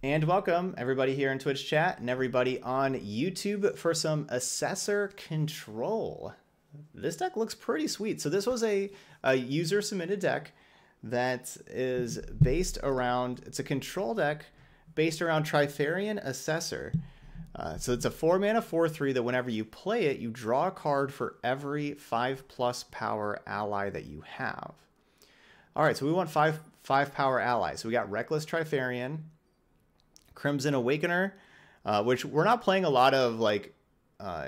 And welcome everybody here in Twitch chat and everybody on YouTube for some Assessor Control. This deck looks pretty sweet. So this was a, a user submitted deck that is based around, it's a control deck based around Trifarian Assessor. Uh, so it's a four mana, four three that whenever you play it, you draw a card for every five plus power ally that you have. All right, so we want five five power allies. So we got Reckless Trifarian, Crimson Awakener, uh, which we're not playing a lot of like uh,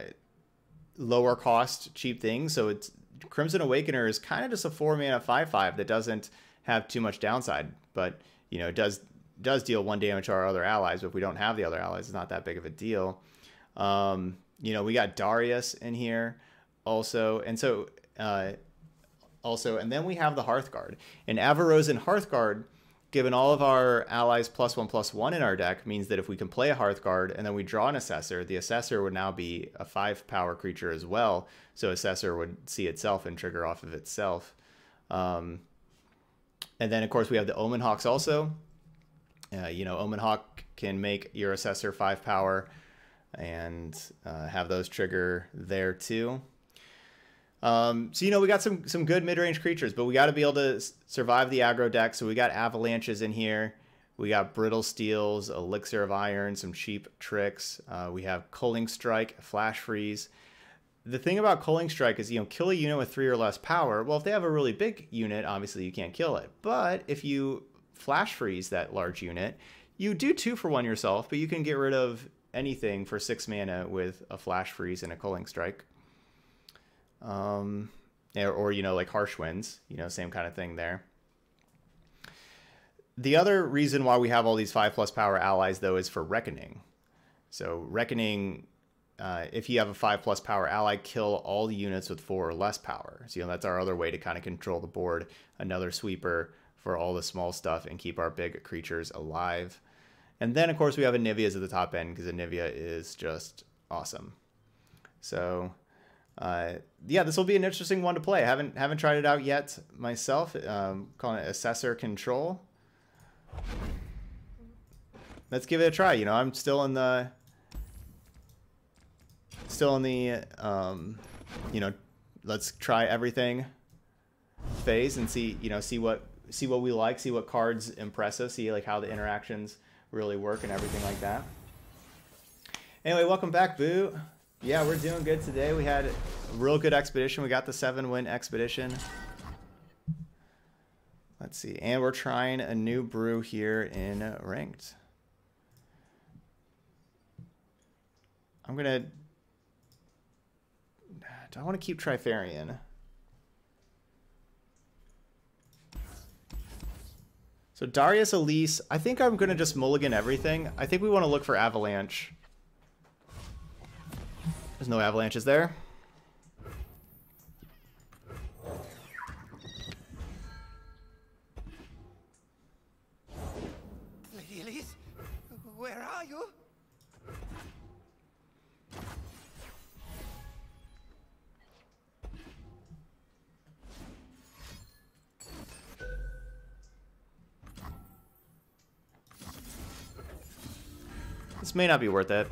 lower cost cheap things. So it's Crimson Awakener is kind of just a four mana five five that doesn't have too much downside, but you know it does does deal one damage to our other allies. But if we don't have the other allies, it's not that big of a deal. Um, you know we got Darius in here also, and so uh, also, and then we have the Hearthguard and Avarosan Hearthguard given all of our allies plus one plus one in our deck means that if we can play a Hearthguard and then we draw an Assessor, the Assessor would now be a five power creature as well. So Assessor would see itself and trigger off of itself. Um, and then of course we have the Omen Hawks also. Uh, you know, Omen Hawk can make your Assessor five power and uh, have those trigger there too. Um, so you know we got some some good mid range creatures, but we got to be able to survive the aggro deck. So we got avalanches in here. We got brittle steels, elixir of iron, some cheap tricks. Uh, we have culling strike, flash freeze. The thing about culling strike is you know kill a unit with three or less power. Well, if they have a really big unit, obviously you can't kill it. But if you flash freeze that large unit, you do two for one yourself, but you can get rid of anything for six mana with a flash freeze and a culling strike um, or, or you know like harsh winds, you know same kind of thing there. The other reason why we have all these five plus power allies though is for reckoning. So reckoning, uh, if you have a five plus power ally, kill all the units with four or less power. So you know that's our other way to kind of control the board. Another sweeper for all the small stuff and keep our big creatures alive. And then of course we have Anivia's at the top end because Anivia is just awesome. So uh, yeah, this will be an interesting one to play. I haven't haven't tried it out yet myself. Um, calling it Assessor Control. Let's give it a try. You know, I'm still in the still in the um, you know, let's try everything phase and see you know see what see what we like, see what cards impress us, see like how the interactions really work and everything like that. Anyway, welcome back, Boo. Yeah, we're doing good today. We had a real good expedition. We got the seven win expedition. Let's see. And we're trying a new brew here in ranked. I'm going to... Do I want to keep Trifarian? So Darius Elise, I think I'm going to just mulligan everything. I think we want to look for Avalanche. There's no avalanches there. Lady Elise, where are you? This may not be worth it.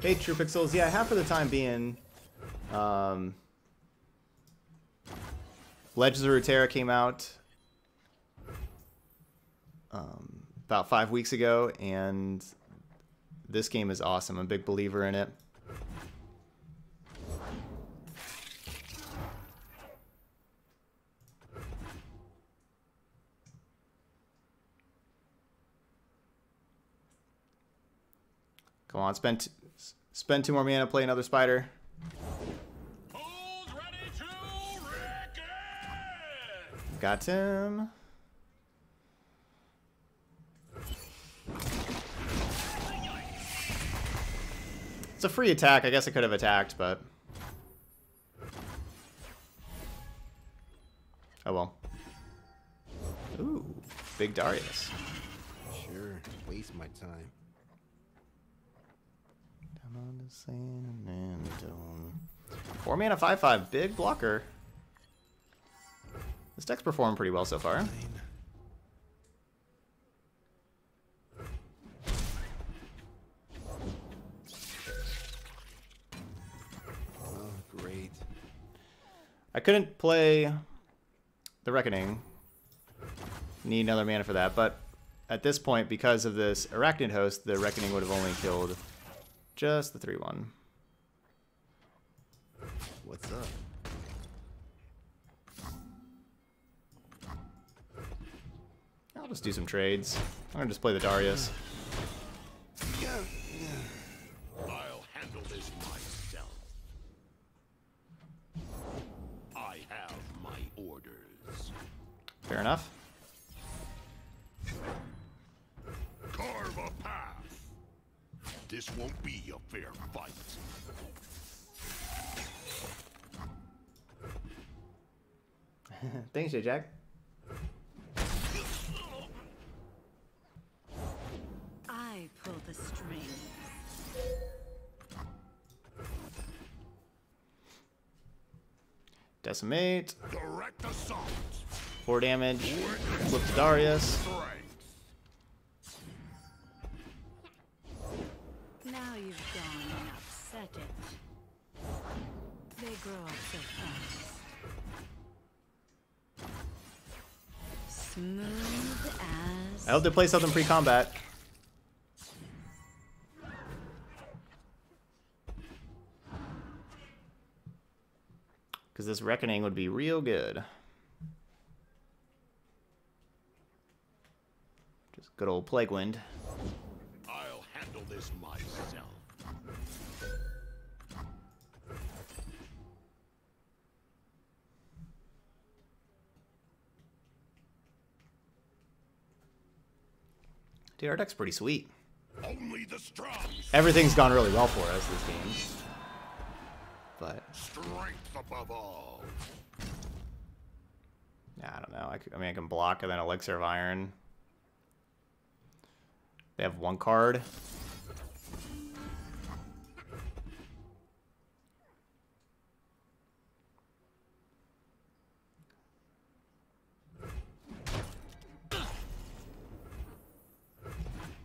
Hey, True Pixels. Yeah, half of the time being, um, Legends of Runeterra came out um, about five weeks ago, and this game is awesome. I'm a big believer in it. Come on, spend spend two more mana, play another spider. Got him. It's a free attack. I guess I could have attacked, but... Oh well. Ooh, big Darius. Sure, waste my time on the sand and. Four mana, five five, big blocker. This deck's performed pretty well so far. Great. I couldn't play the Reckoning. Need another mana for that, but at this point, because of this Arachnid host, the Reckoning would have only killed just the 3-1. What's up? I'll just do some trades. I'm gonna just play the Darius. I'll handle this myself. I have my orders. Fair enough. This won't be a fair fight. Thanks, J Jack. I pull the strings. Decimate. Direct assault. Four damage. Flip to Darius. Hope they play something pre-combat. Because this Reckoning would be real good. Just good old Plague Wind. Dude, our deck's pretty sweet. Only the strong. Everything's gone really well for us this game. But, Strength above all. yeah, I don't know. I mean, I can block and then Elixir of Iron. They have one card.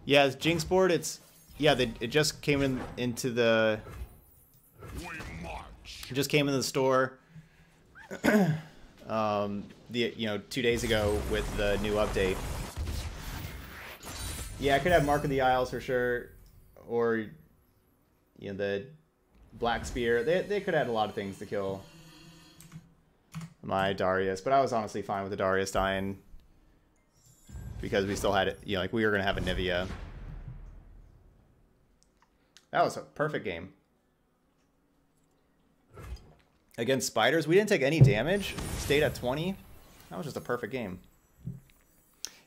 Yeah, it's Jinx board. It's yeah. They, it just came in into the march. just came in the store. um, the you know two days ago with the new update. Yeah, I could have Mark of the Isles for sure, or you know the Black Spear. They they could add a lot of things to kill my Darius, but I was honestly fine with the Darius dying because we still had it. You know, like we were gonna have Anivia. That was a perfect game. Against spiders, we didn't take any damage. Stayed at 20. That was just a perfect game.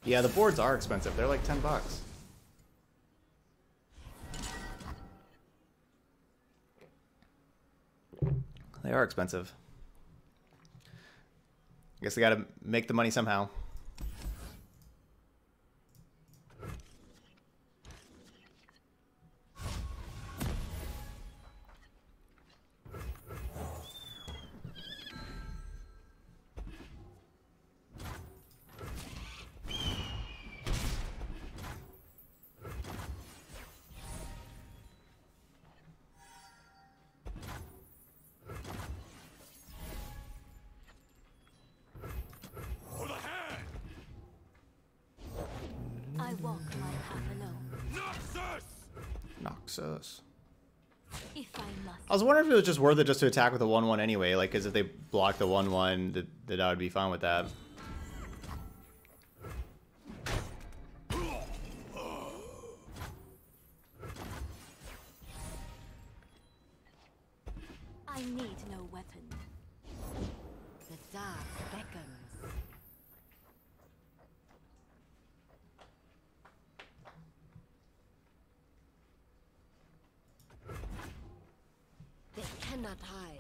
Yeah, the boards are expensive. They're like 10 bucks. They are expensive. I guess they gotta make the money somehow. Wondering if it was just worth it just to attack with a 1-1 anyway, like, because if they block the 1-1, that, that I would be fine with that. I need no weapon. The dark beckons. They cannot hide.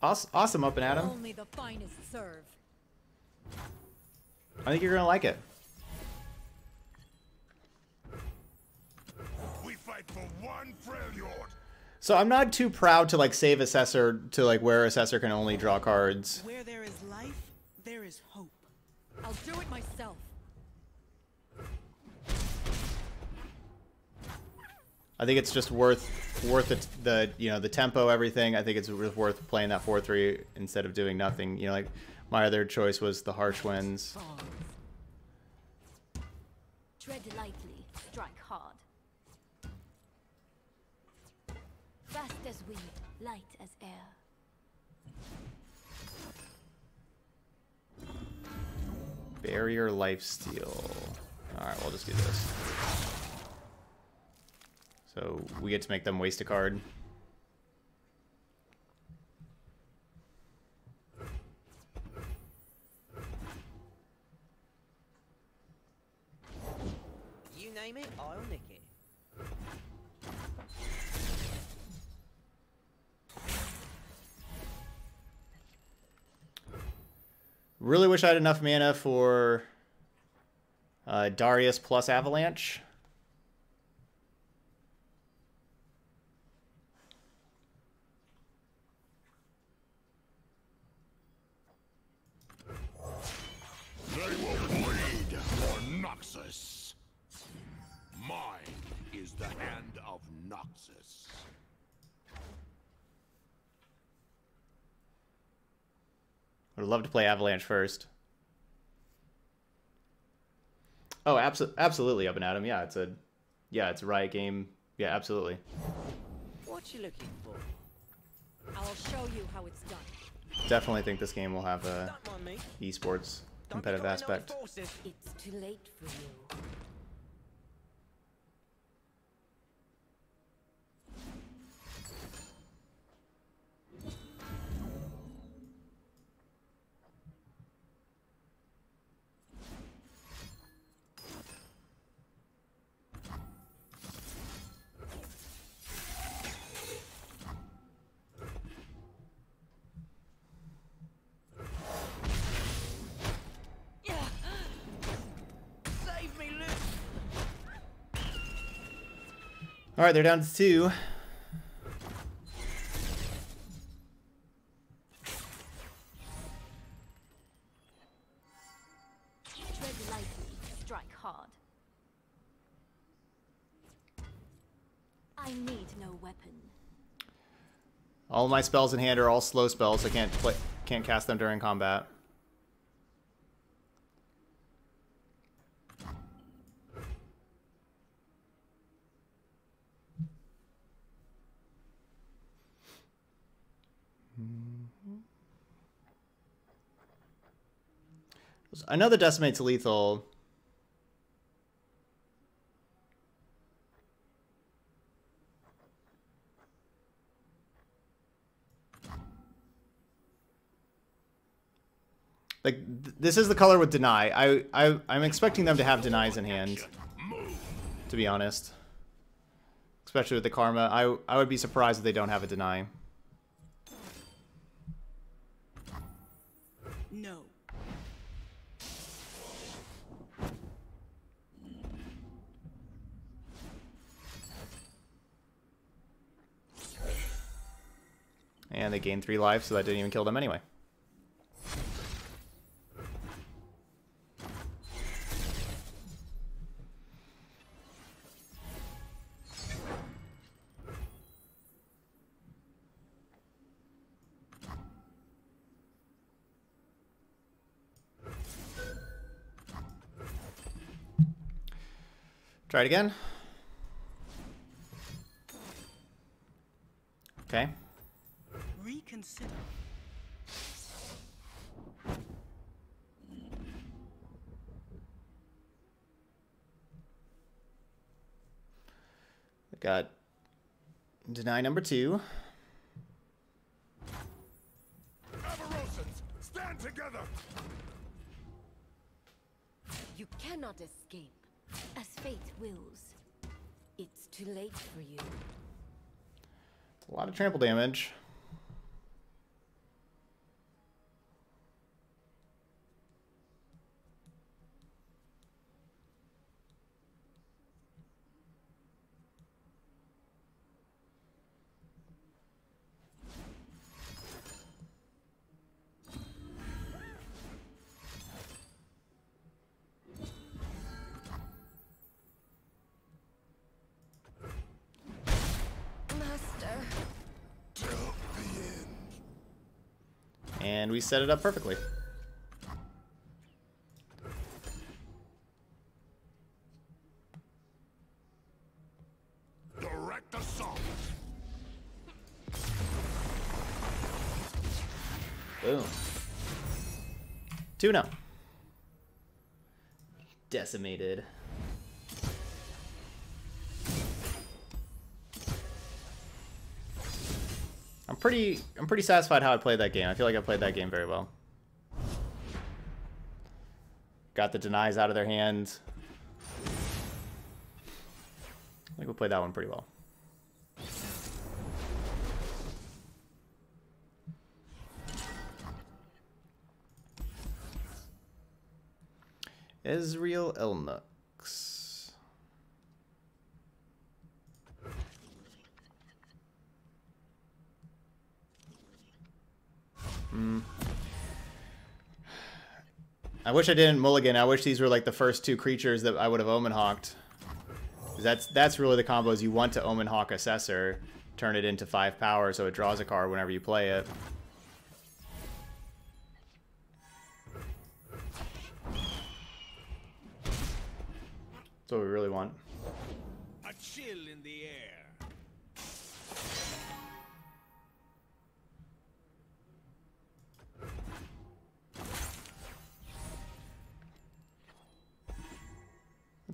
Awes- Awesome up and at 'em. Only the finest serve. I think you're gonna like it. We fight for one Freljord. So I'm not too proud to like save Assessor to like where Assessor can only draw cards. Where there is life, there is hope. I'll do it myself. I think it's just worth worth it the you know the tempo everything. I think it's worth playing that four three instead of doing nothing. You know, like my other choice was the harsh winds. Tread lightly, strike hard. Fast as wind, light as air. Barrier lifesteal. All right, we'll just do this. So we get to make them waste a card. You name it, I'll nick it. Really wish I had enough mana for uh, Darius plus Avalanche. They will bleed for Noxus. Mine is the hand of Noxus. Would love to play Avalanche first. Oh, abso- absolutely, up and Adam. Yeah, it's a, yeah, it's a Riot game. Yeah, absolutely. What you looking for? I'll show you how it's done. Definitely think this game will have a Don't mind me. esports Don't competitive be going on aspect. It's too late for you. All right, they're down to two. Strike hard. I need no weapon. All my spells in hand are all slow spells. I can't play, can't cast them during combat. The decimate's lethal. Like th- this is the color with deny. I I I'm expecting them to have denies in hand. To be honest, especially with the karma, I I would be surprised if they don't have a deny. No. And they gained three lives, so that didn't even kill them anyway. Try it again. Okay. Reconsider. Got deny number two. Avarosans, stand together! You cannot escape, as fate wills. It's too late for you. A lot of trample damage. We set it up perfectly. Direct assault. Boom. 2 0. Decimated. Pretty I'm pretty satisfied how I played that game. I feel like I played that game very well. Got the denies out of their hands. I think we played that one pretty well. Ezreal Elnuks. I wish I didn't mulligan. I wish these were like the first two creatures that I would have Omen Hawked. That's that's really the combos you want to Omen Hawk Assessor, turn it into five power so it draws a card whenever you play it. That's what we really want.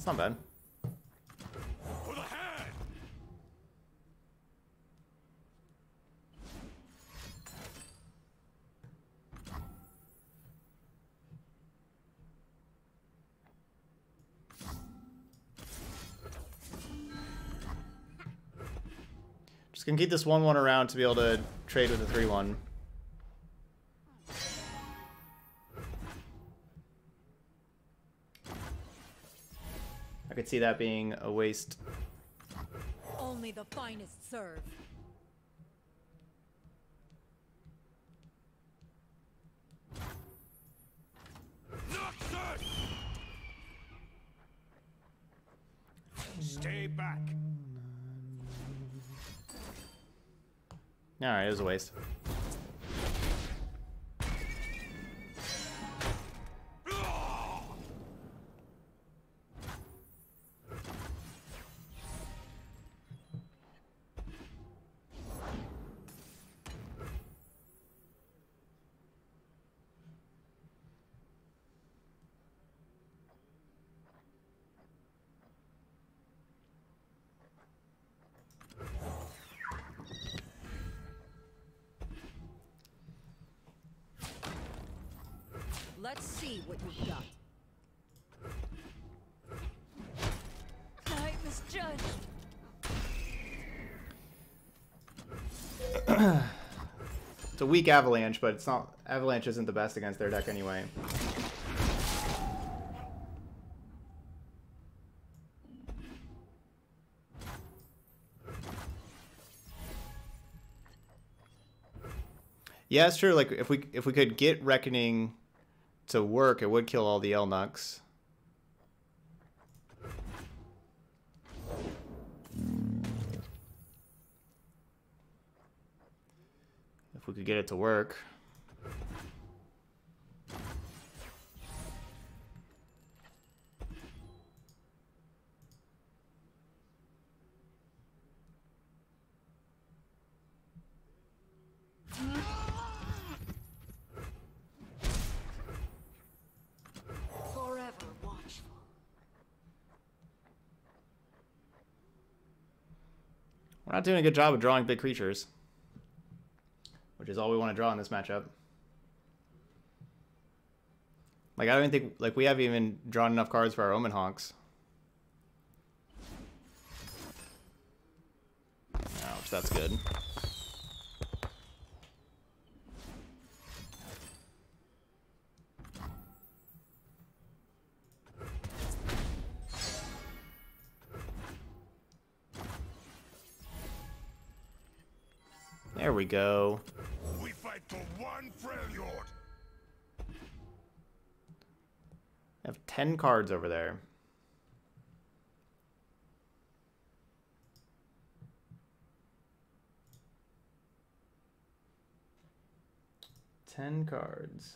Not bad. The. Just gonna keep this 1-1 around to be able to trade with a 3-1. Could see that being a waste. Only the finest serve. Stay back. Alright, it was a waste. It's a weak Avalanche, but it's not. Avalanche isn't the best against their deck anyway. Yeah, it's true. Like if we if we could get Reckoning to work, it would kill all the Elnuks. Could get it to work. We're not doing a good job of drawing big creatures. Which is all we want to draw in this matchup. Like, I don't even think, like, we haven't even drawn enough cards for our Omen Hawks. Ouch, that's good. There we go. I have 10 cards over there. 10 cards.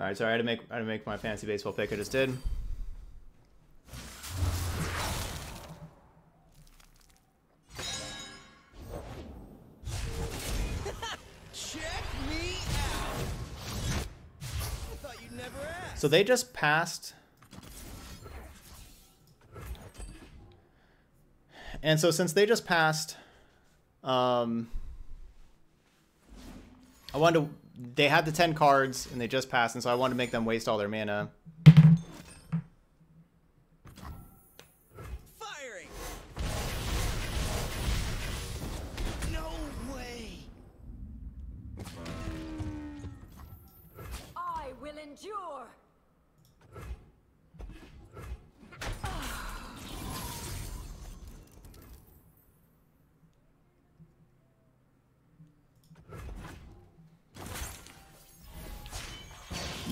All right, sorry, I had to make I had to make my fantasy baseball pick. I just did. So they just passed. And so since they just passed, um, I wanted to. They had the ten cards and they just passed, and so I wanted to make them waste all their mana.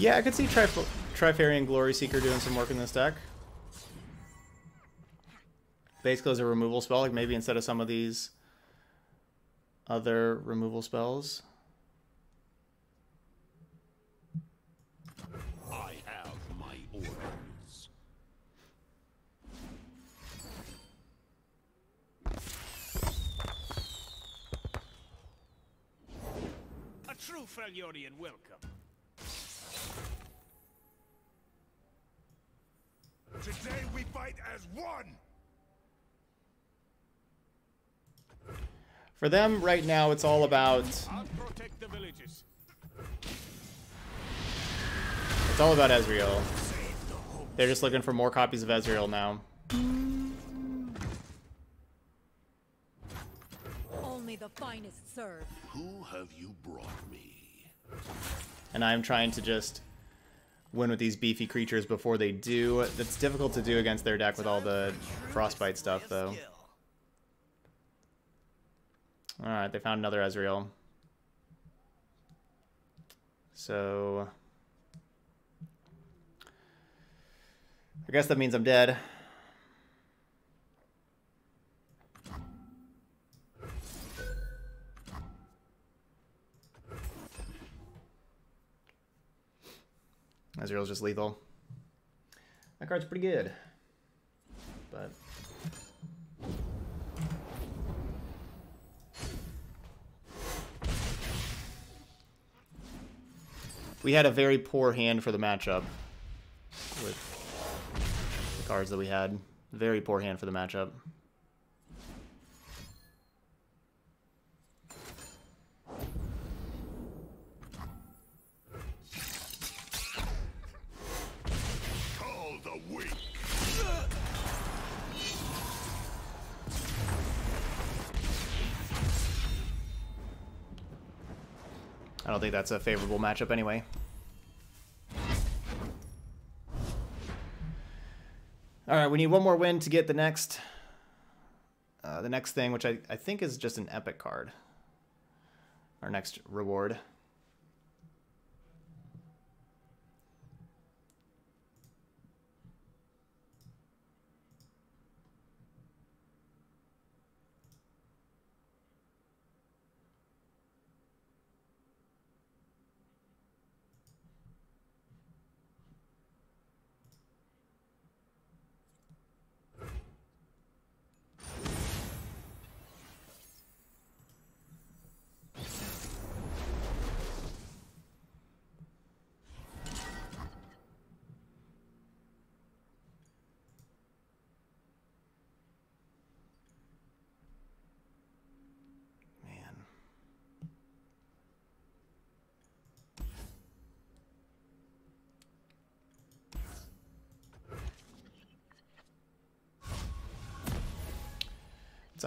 Yeah, I could see Trif Trifarian Glory Seeker doing some work in this deck. Basically, as a removal spell, like maybe instead of some of these other removal spells. I have my orders. A true welcome. Today we fight as one. For them, right now, it's all about I'll protect the villages. it's all about Ezreal. They're just looking for more copies of Ezreal now. Only the finest serve. Who have you brought me? and I'm trying to just win with these beefy creatures before they do. That's difficult to do against their deck with all the frostbite stuff, though. Alright, they found another Ezreal. So... I guess that means I'm dead. Ezreal's just lethal. That card's pretty good. But... We had a very poor hand for the matchup with the cards that we had. Very poor hand for the matchup. Think that's a favorable matchup anyway. All right, we need one more win to get the next, uh, the next thing, which I, I think is just an epic card. Our next reward.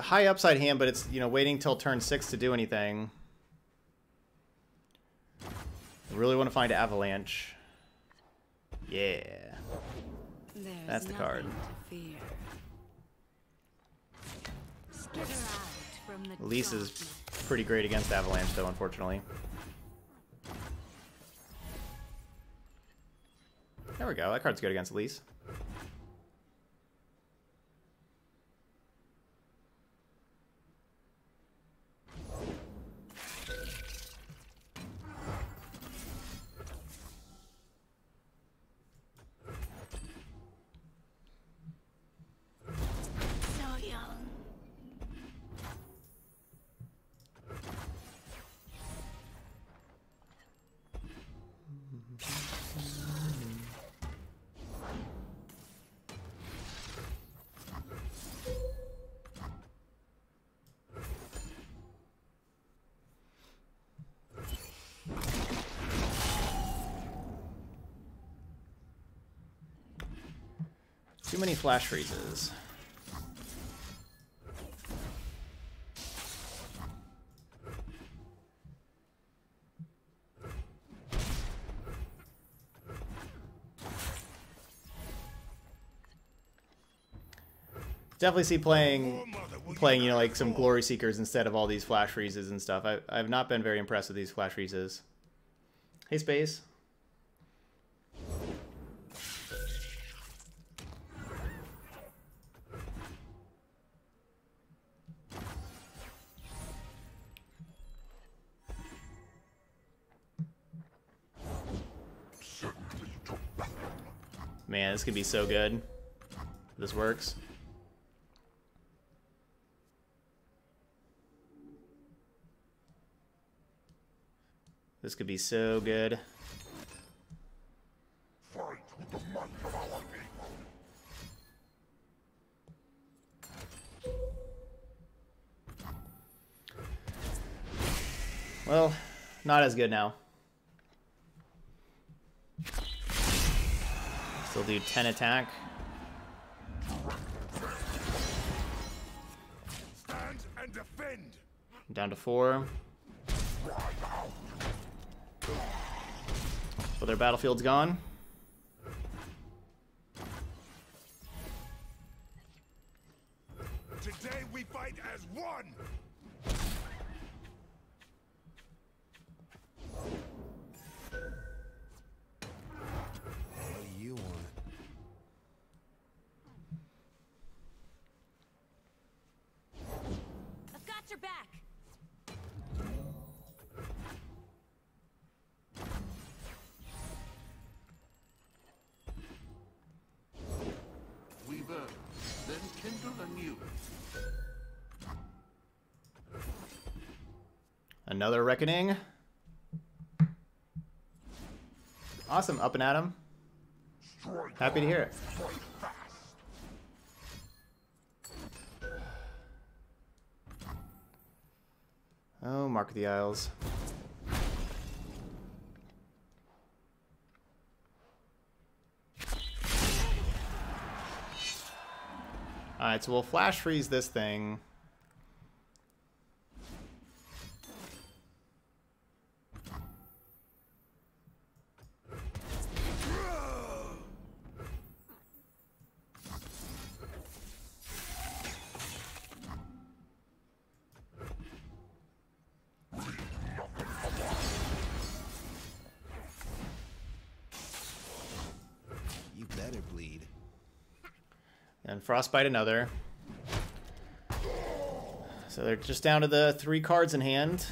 high upside hand, but it's, you know, waiting till turn 6 to do anything. I really want to find Avalanche. Yeah. There's That's the card. Elise is pretty great against Avalanche, though, unfortunately. There we go. That card's good against Elise. Too many flash freezes. Definitely see playing playing, you know, like some glory seekers instead of all these flash freezes and stuff. I I've not been very impressed with these flash freezes. Hey Space. This could be so good. This works. This could be so good. Well, not as good now. Still do 10 attack. Stand and defend. Down to 4. Well, their battlefield's gone. Today we fight as one. Another Reckoning. Awesome, up and at. Strike Happy to hear it. Oh, Mark the Isles. Alright, so we'll flash freeze this thing. Frostbite another. So they're just down to the three cards in hand.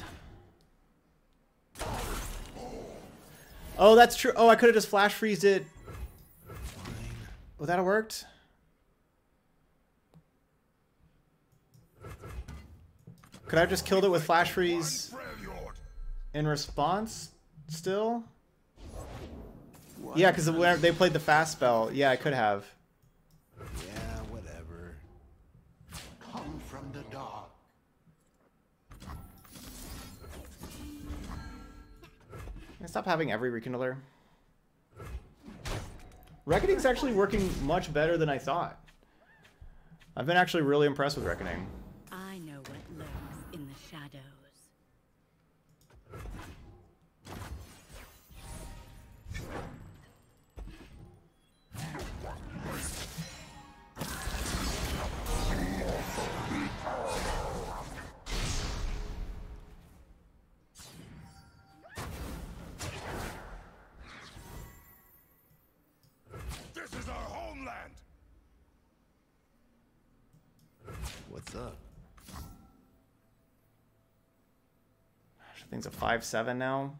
Oh, that's true. Oh, I could have just flash freezed it. Would that have worked? Could I have just killed it with flash freeze in response still? Yeah, because they played the fast spell. Yeah, I could have. Having every rekindler? Reckoning's actually working much better than I thought. I've been actually really impressed with Reckoning. A five seven now.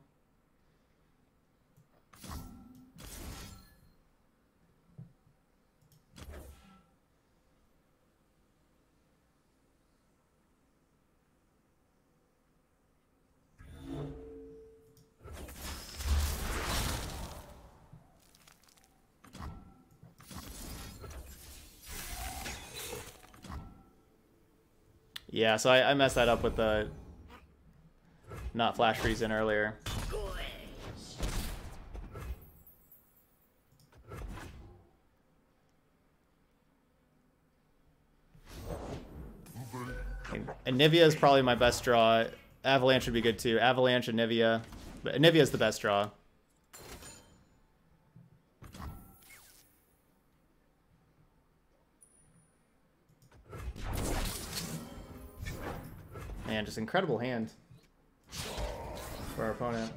Yeah, so I, I messed that up with the not flash freeze in earlier. Anivia is probably my best draw. Avalanche would be good too. Avalanche and Anivia. But is the best draw. Man, just incredible hand for our opponent.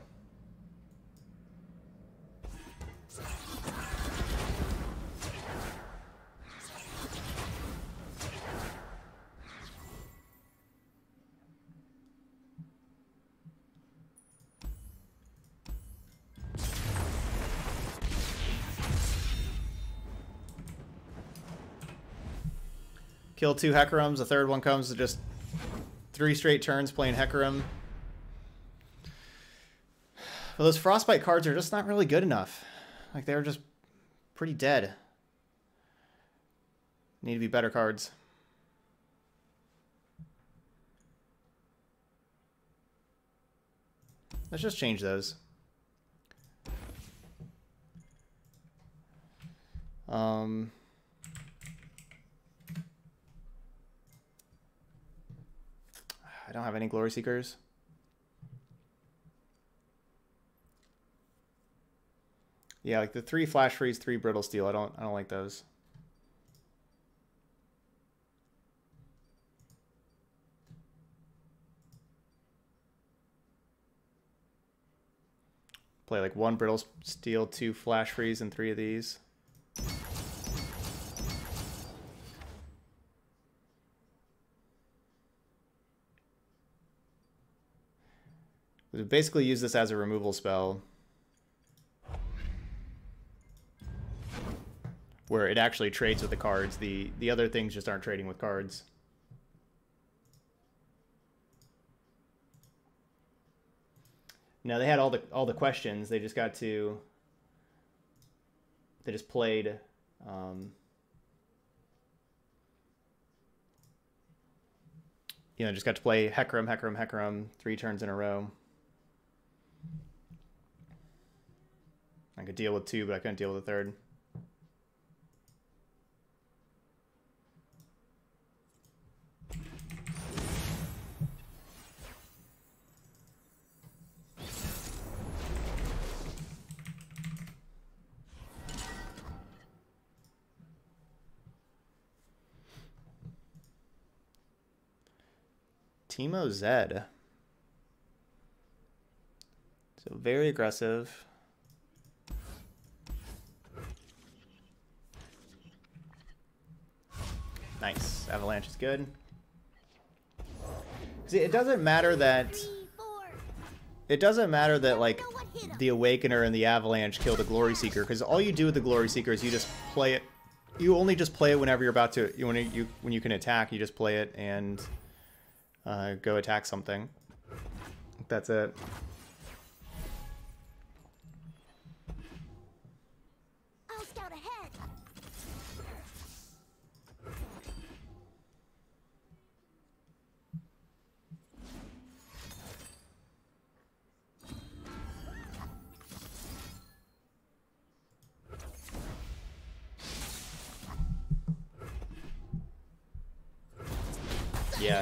Kill two Hecarims, the third one comes to just three straight turns playing Hecarim. But those Frostbite cards are just not really good enough. Like, they're just pretty dead. Need to be better cards. Let's just change those. Um... I don't have any Glory Seekers. Yeah, like the three Flash Freeze, three Brittle Steel. I don't I don't like those. Play like one Brittle Steel, two Flash Freeze, and three of these. We basically use this as a removal spell. Where it actually trades with the cards. The the other things just aren't trading with cards. Now they had all the all the questions. They just got to they just played um, you know, just got to play Hecarim, Hecarim, Hecarim three turns in a row. I could deal with two, but I couldn't deal with a third. Zed. So very aggressive. Nice. Avalanche is good. See, it doesn't matter that... It doesn't matter that, like, the Awakener and the Avalanche kill the Glory Seeker, because all you do with the Glory Seeker is you just play it... You only just play it whenever you're about to... When you, when you can attack, you just play it and uh, go attack something. That's it.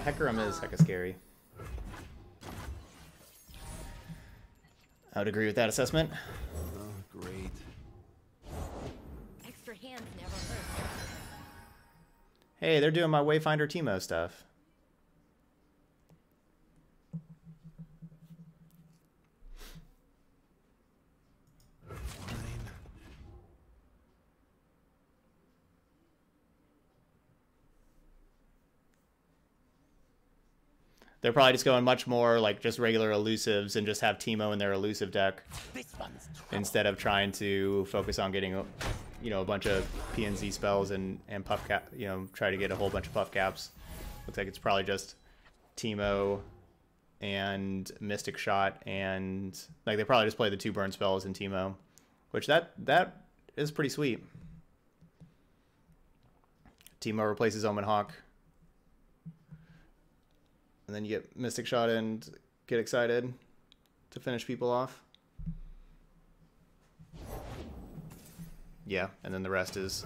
Hecarim is hecka scary. I would agree with that assessment. Oh, great. Extra hands never hurt. Hey, they're doing my Wayfinder Teemo stuff. They're probably just going much more like just regular elusives and just have Teemo in their elusive deck instead of trying to focus on getting you know a bunch of P&Z spells and and puff cap you know try to get a whole bunch of puff caps. Looks like it's probably just Teemo and Mystic Shot and like they probably just play the two burn spells in Teemo, which that that is pretty sweet. Teemo replaces Omen Hawk. And then you get Mystic Shot and get excited to finish people off. Yeah, and then the rest is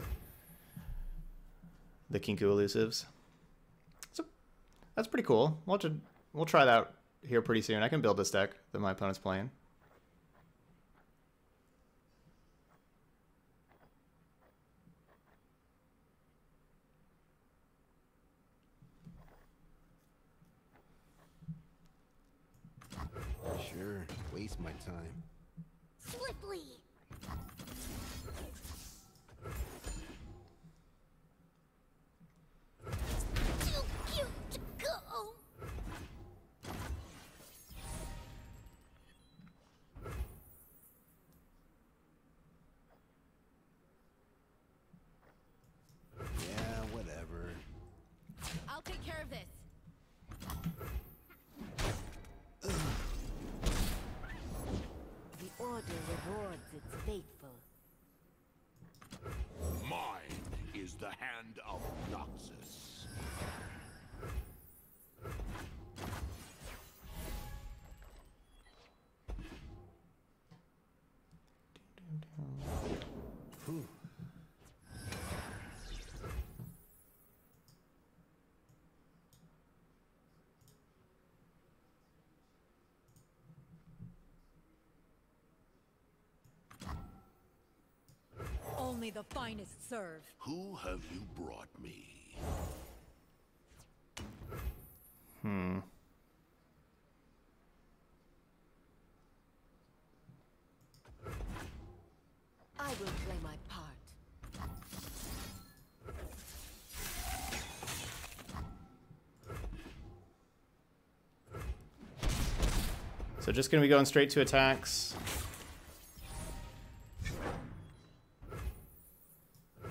the Kinkou elusives. So that's pretty cool. We'll, we'll try that here pretty soon. I can build this deck that my opponent's playing. Sure, waste my time. Swiftly! Too cute to go! Yeah, whatever. I'll take care of this. The Order rewards its faithful. Mine is the hand of Noxus. Only the finest serve. Who have you brought me? Hmm. I will play my part. So just going to be going straight to attacks.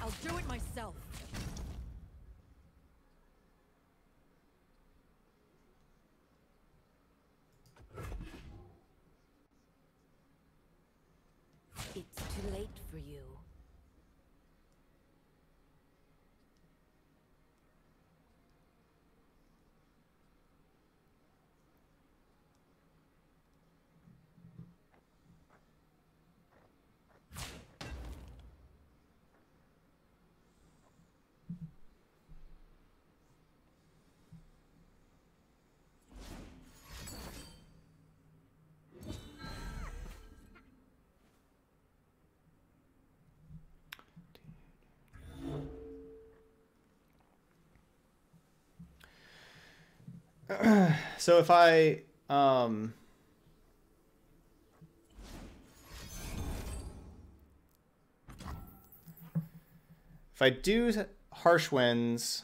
I'll do it myself. It's too late for you. So if I um if I do harsh winds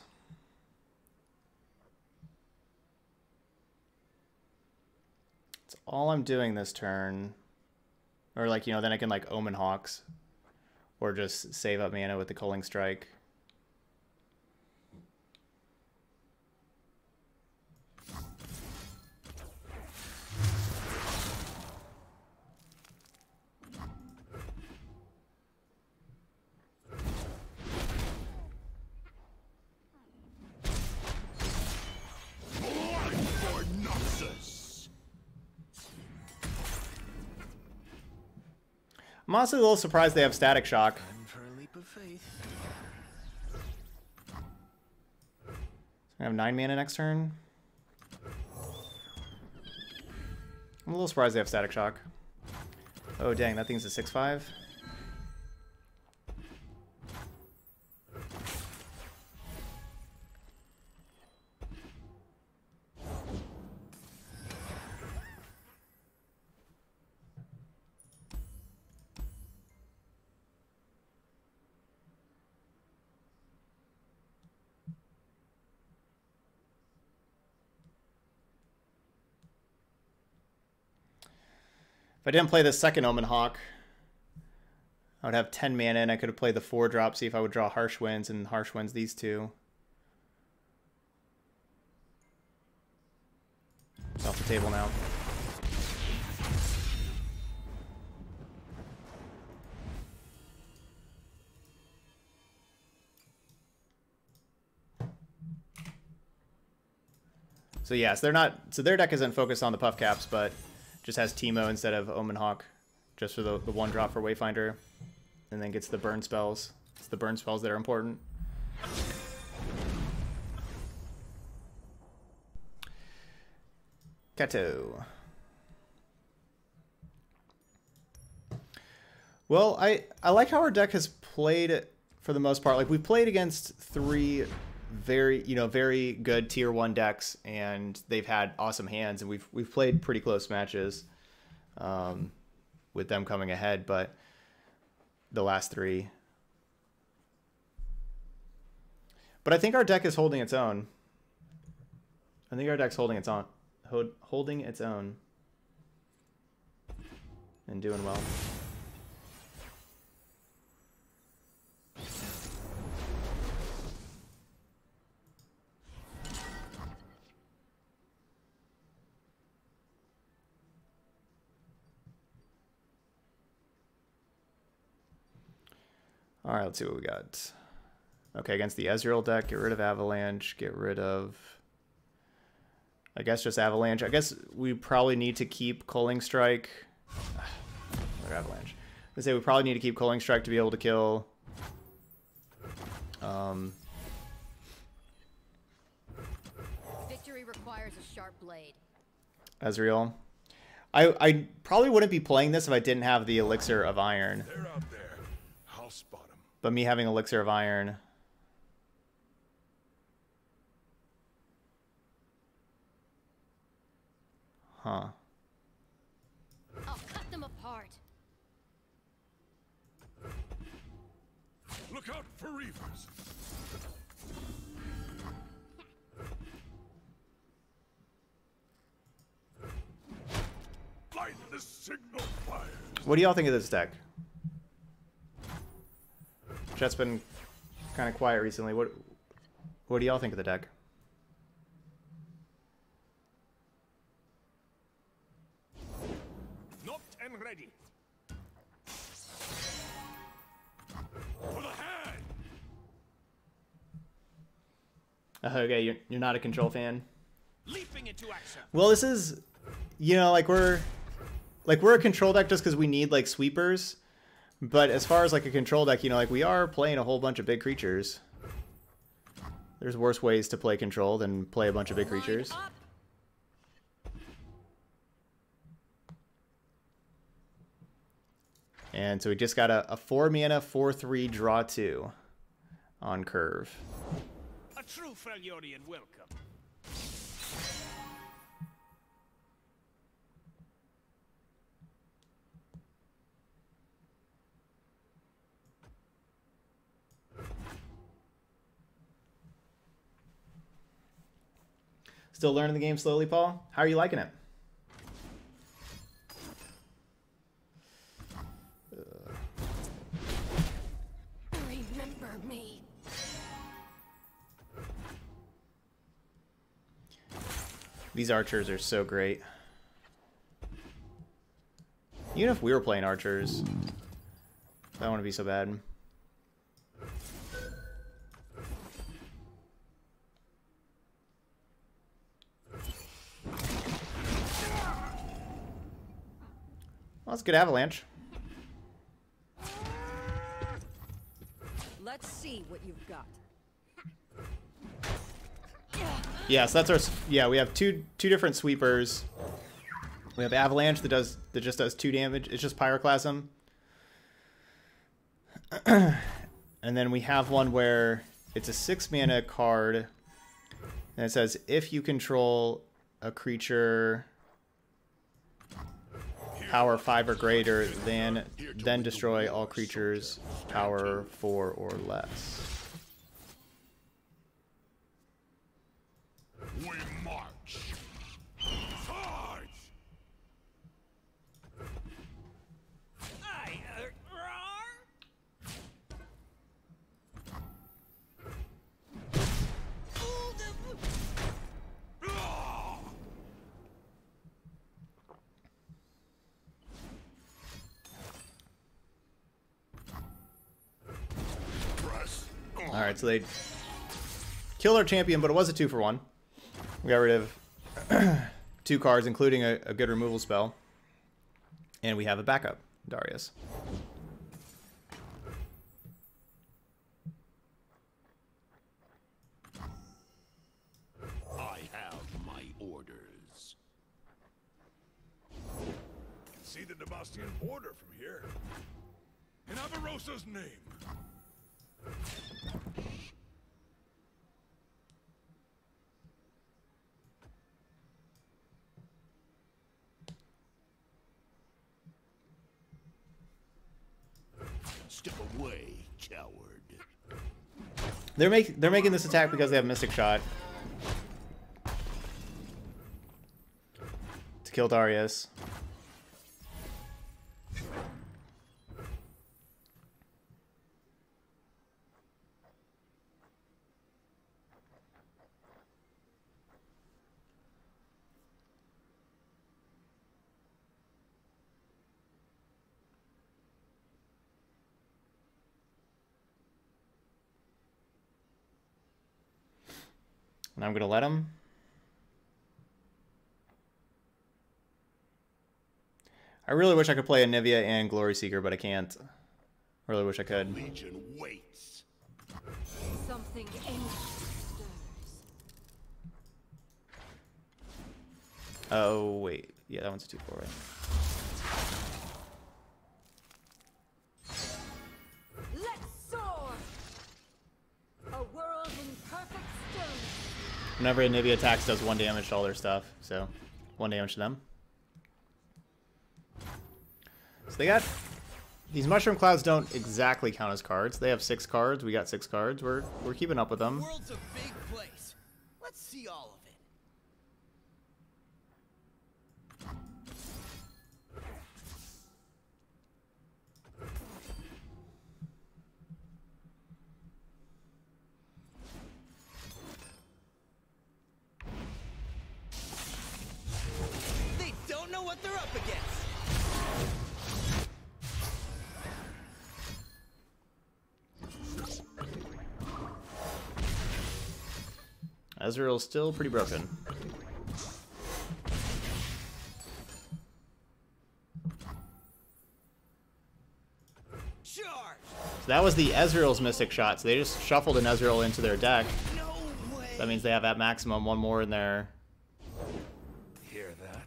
It's all I'm doing this turn. Or like, you know, then I can like Omen Hawks or just save up mana with the Culling Strike. I'm honestly a little surprised they have Static Shock. For a leap of faith. I have nine mana next turn. I'm a little surprised they have Static Shock. Oh dang, that thing's a 6-5. I didn't play the second Omen Hawk, I would have 10 mana and I could have played the 4 drop, see if I would draw Harsh Winds, and Harsh Winds these two. It's off the table now. So yes, they're not. So their deck isn't focused on the puff caps, but just has Teemo instead of Omen Hawk, just for the the one drop for Wayfinder, and then gets the burn spells. It's the burn spells that are important. Kato. Well, I I like how our deck has played for the most part. Like we played against three very you know very good tier one decks, and they've had awesome hands, and we've we've played pretty close matches, um, with them coming ahead. But the last three, but I think our deck is holding its own. I think our deck's holding its own, holding its own, and doing well. All right, let's see what we got. Okay, against the Ezreal deck, get rid of Avalanche, get rid of... I guess just Avalanche. I guess we probably need to keep Culling Strike. or Avalanche. I say we probably need to keep Culling Strike to be able to kill... Um, Victory requires a sharp blade. Ezreal. I, I probably wouldn't be playing this if I didn't have the Elixir of Iron. They're out there. I'll spot them. But me having Elixir of Iron... Huh. I'll cut them apart. Look out for Reavers. Light the signal fire. What do y'all think of this deck? Jet's been kind of quiet recently. What What do y'all think of the deck? Knocked and ready. For the hand. Uh, okay, you're, you're not a control fan. Leaping into action. Well, this is, you know, like we're, like we're a control deck just because we need like sweepers. But as far as like a control deck, you know, like we are playing a whole bunch of big creatures. There's worse ways to play control than play a bunch of big creatures. And so we just got a, a 4 mana, 4 3 draw 2 on curve. A true Freljordian welcome. Still learning the game slowly, Paul? How are you liking it? Remember me. These archers are so great. Even if we were playing archers, that wouldn't be so bad. That's good avalanche. Let's see what you've got. Yeah, so that's our yeah. We have two two different sweepers. We have avalanche that does that just does two damage. It's just pyroclasm. and then we have one where it's a six mana card, and it says if you control a creature power five or greater, then then destroy all creatures power four or less. Alright, so they killed our champion, but it was a two for one. We got rid of two cards, including a, a good removal spell. And we have a backup, Darius. I have my orders. Can see the Demacian border from here. In Avarosa's name. Step away, coward. They're make they're making this attack because they have Mystic Shot. To kill Darius. And I'm going to let him. I really wish I could play a Anivia and Glory Seeker, but I can't. Really wish I could. Legion waits. Something ancient stirs. Oh, wait. Yeah, that one's a 2-4, right? Whenever Anivia attacks, does one damage to all their stuff. So, one damage to them. So they got... These Mushroom Clouds don't exactly count as cards. They have six cards. We got six cards. We're, we're keeping up with The them. Ezreal's still pretty broken. So that was the Ezreal's Mystic Shot. So they just shuffled an Ezreal into their deck. No. That means they have at maximum one more in their... Hear that?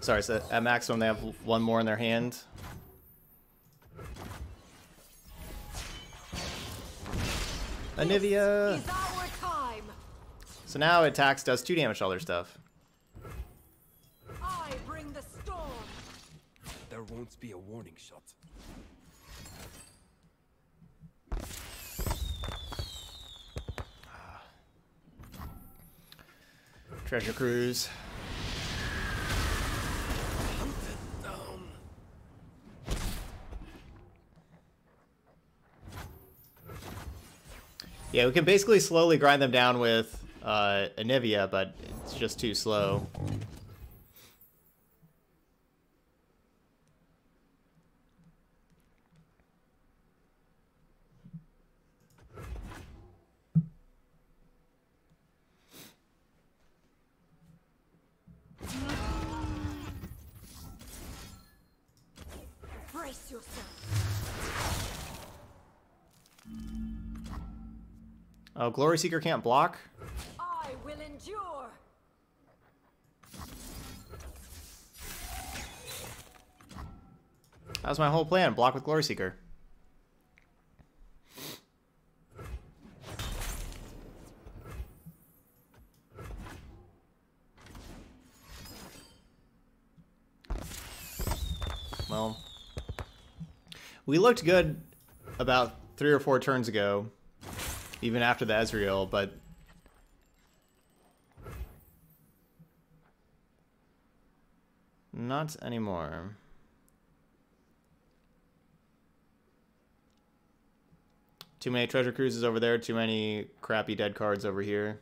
Sorry, so at maximum they have one more in their hand. Anivia! Is our time. So now it attacks, does two damage to all their stuff. I bring the storm. There won't be a warning shot. Ah. Treasure Cruise. Yeah, we can basically slowly grind them down with uh, Anivia, but it's just too slow. Oh, Glory Seeker can't block? I will endure. That was my whole plan, block with Glory Seeker. Well, we looked good about three or four turns ago, even after the Ezreal, but not anymore. Too many treasure cruises over there, too many crappy dead cards over here.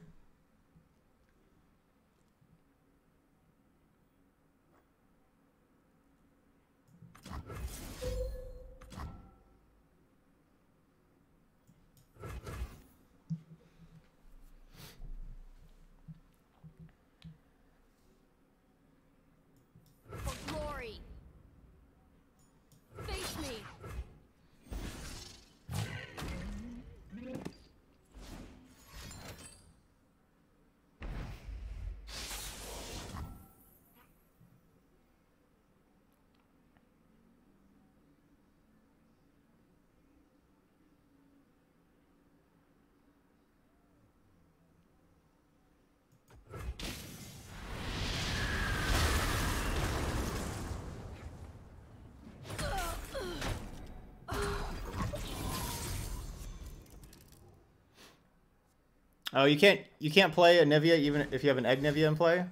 Oh, you can't you can't play a Anivia even if you have an egg Anivia in play.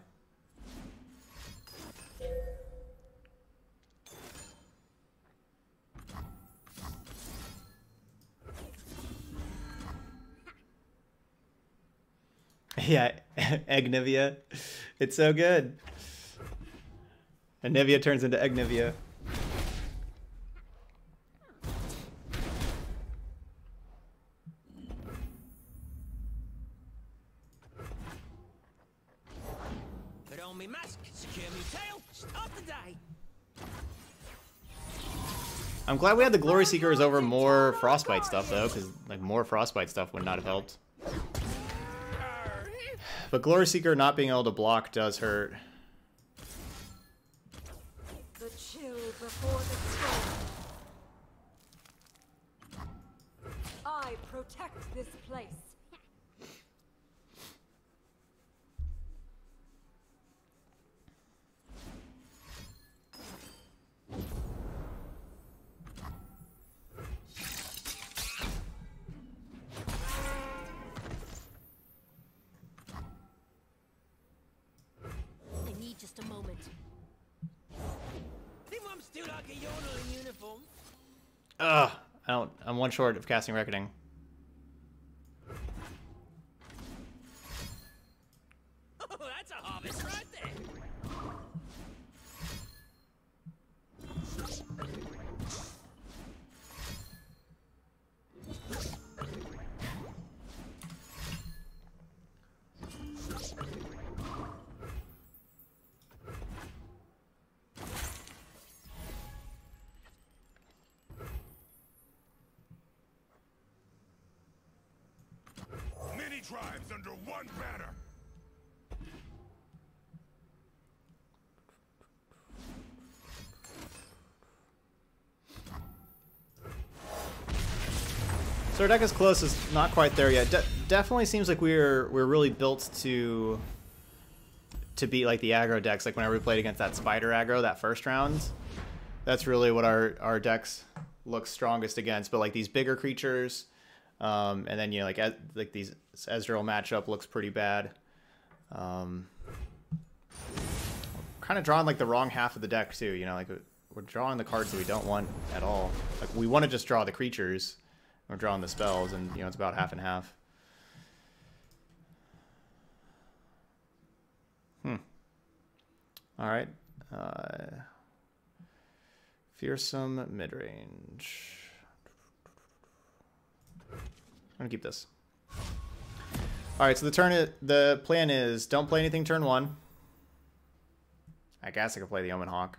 Yeah, egg Anivia. It's so good. Anivia turns into egg Anivia. Glad we had the Glory Seekers over more Frostbite stuff though, because like more Frostbite stuff would not have helped. But Glory Seeker not being able to block does hurt. I protect this place. Ugh, I don't. I'm one short of casting Reckoning. So our deck is close, is not quite there yet. De definitely seems like we're we're really built to to beat like the aggro decks. Like whenever we played against that spider aggro that first round, that's really what our our decks look strongest against. But like these bigger creatures, um, and then you know like Ez like these Ezreal matchup looks pretty bad. Um, kind of drawing like the wrong half of the deck too. You know, like we're drawing the cards that we don't want at all. Like we want to just draw the creatures. We're drawing the spells, and you know it's about half and half. Hmm. All right. Uh, fearsome mid range. I'm gonna keep this. All right. So the turn. The plan is don't play anything turn one. I guess I could play the Omen Hawk.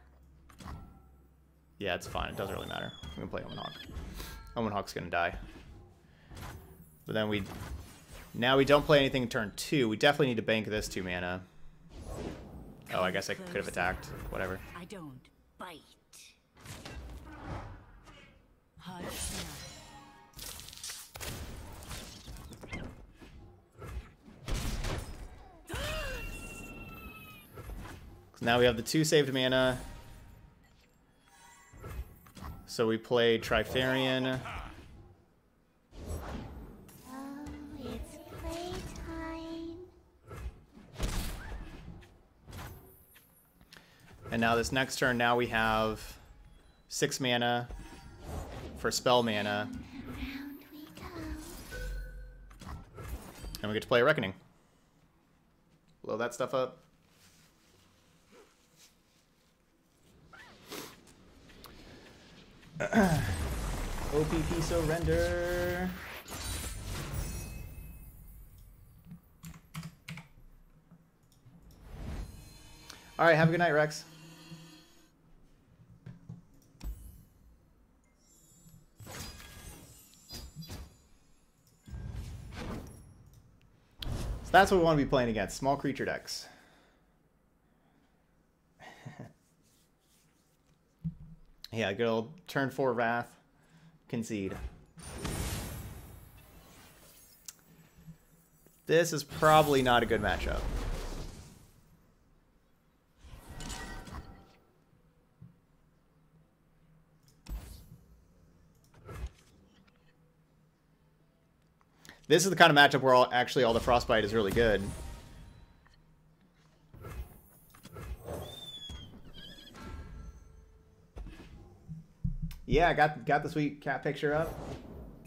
Yeah, it's fine. It doesn't really matter. I'm gonna play Omen Hawk. Omen Hawk's gonna die. But then we... Now we don't play anything in turn two. We definitely need to bank this two mana. Oh, I guess I could have attacked. Whatever. I don't bite. Hard smell. So now we have the two saved mana. So we play Trifarian. And now this next turn, now we have six mana for spell mana. And we get to play Reckoning. Blow that stuff up. OPP surrender. All right, have a good night, Rex. So that's what we want to be playing against, small creature decks. Yeah, good old turn four Wrath, concede. This is probably not a good matchup. This is the kind of matchup where all, actually all the frostbite is really good. Yeah, got got the sweet cat picture up.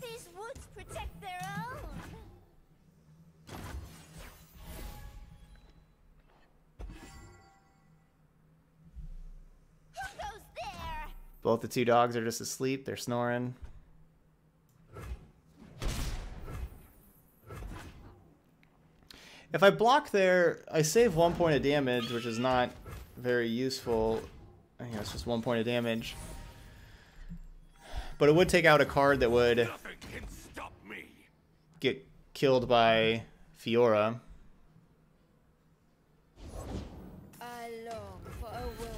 These woods protect their own. Who goes there? Both the two dogs are just asleep. They're snoring. If I block there, I save one point of damage, which is not very useful. I think it's just one point of damage. But it would take out a card that would can stop me. get killed by Fiora. I long for a worthy.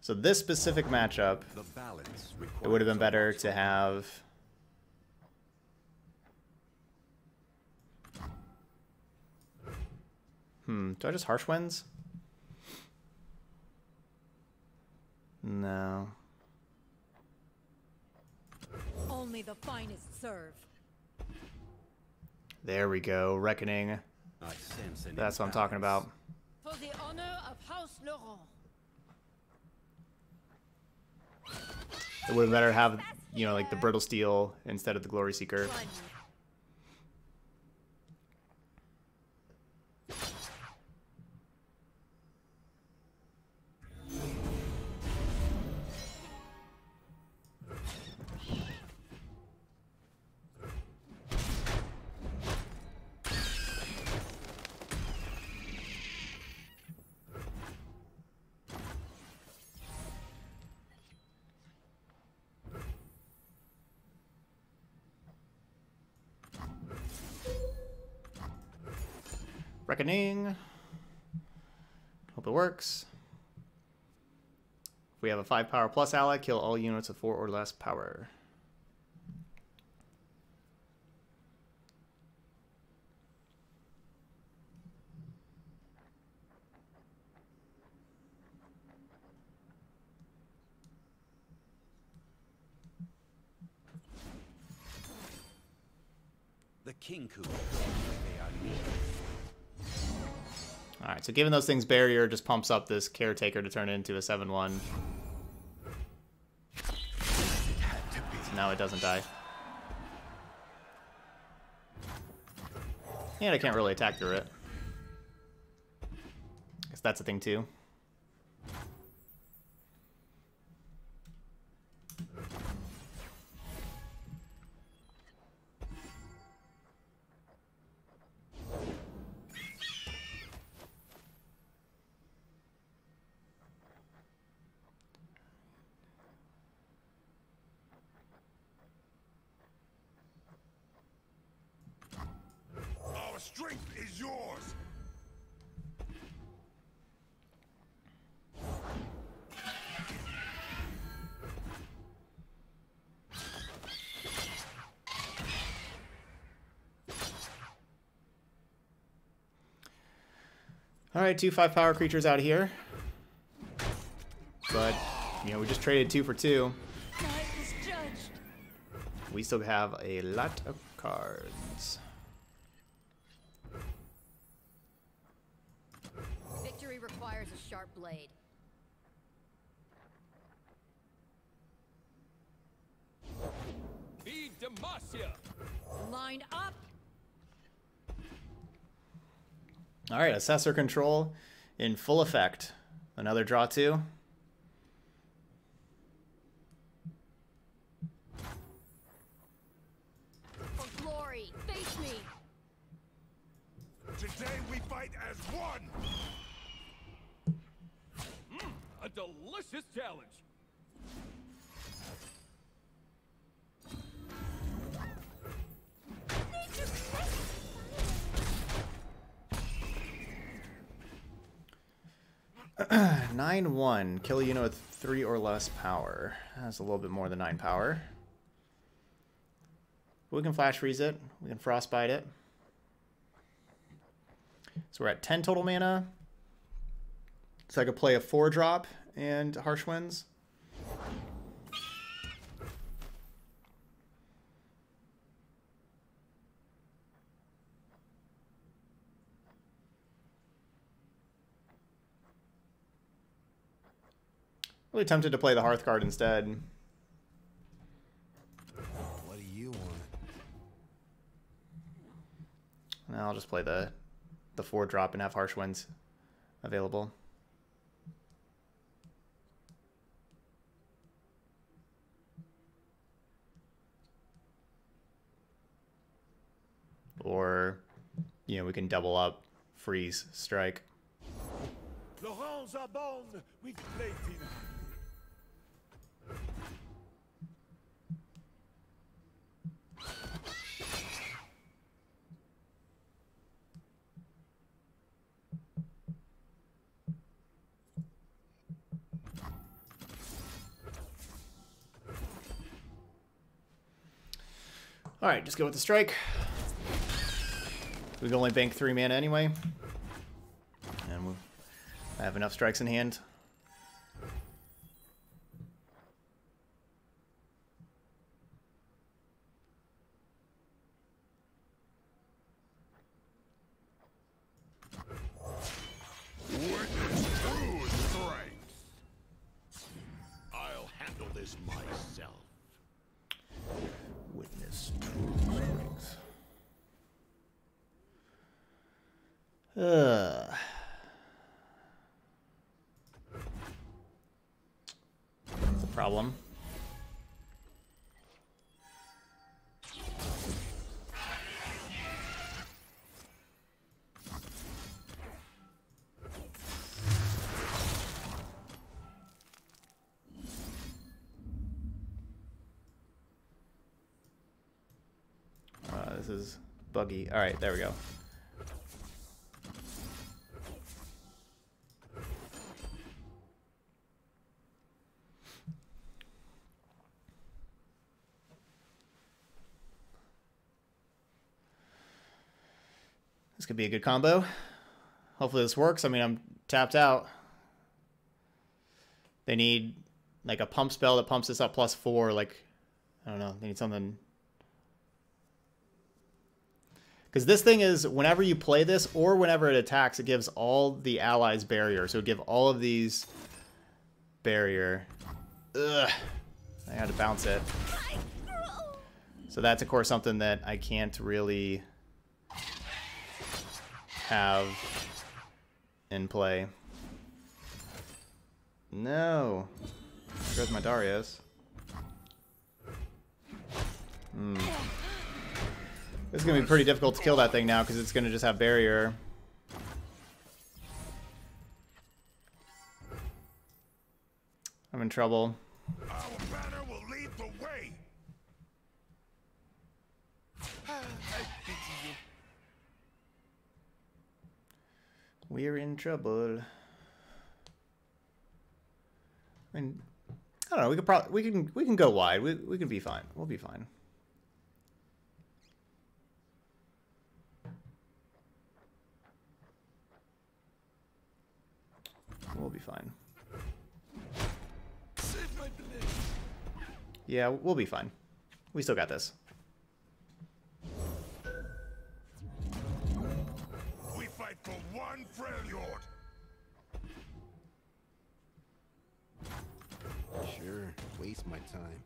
So this specific matchup, it would have been better to have Hmm, do I just harsh winds? No. Only the finest serve. There we go. Reckoning. I sense That's what I'm talking about. For the honor of House Laurent. It would have better have, you know, like the brittle steel instead of the glory seeker. Reckoning. Hope it works. If we have a 5 power plus ally, kill all units of 4 or less power. The Kinkou. They are near. Alright, so given those things barrier just pumps up this caretaker to turn it into a 7-1. So now it doesn't die. And I can't really attack through it. Guess that's a thing too. Alright, two 5 power creatures out here. But, you know, we just traded two for two. Night is judged. We still have a lot of cards. Victory requires a sharp blade. Be Demacia! Line up. Alright, Assessor Control in full effect. Another draw two. For glory, face me! Today we fight as one. Mm, a delicious challenge! Nine one. Kill a unit with three or less power. That's a little bit more than nine power. We can flash freeze it. We can frostbite it. So we're at ten total mana. So I could play a four drop and Harsh Winds. Really tempted to play the Hearthguard instead. What do you want? No, I'll just play the the four drop and have Harsh Winds available. Or, you know, we can double up, freeze, strike. Laurent Zabon with plating. All right, just go with the strike. We can only bank three mana anyway. And we'll have enough strikes in hand. Buggy. All right, there we go. This could be a good combo. Hopefully this works. I mean, I'm tapped out. They need like a pump spell that pumps this up plus four. Like, I don't know. They need something. Because this thing is, whenever you play this or whenever it attacks, it gives all the allies barrier. So it give all of these barrier. Ugh. I had to bounce it. So that's, of course, something that I can't really have in play. No. There goes my Darius. Hmm. This is going to be pretty difficult to kill that thing now because it's going to just have barrier. I'm in trouble. Our banner will lead the way. I pity you. We're in trouble. I mean, I don't know. We could probably we can we can go wide. We we can be fine. We'll be fine. We'll be fine. Save my blade. Yeah, we'll be fine. We still got this. We fight for one Freljord. Sure, waste my time.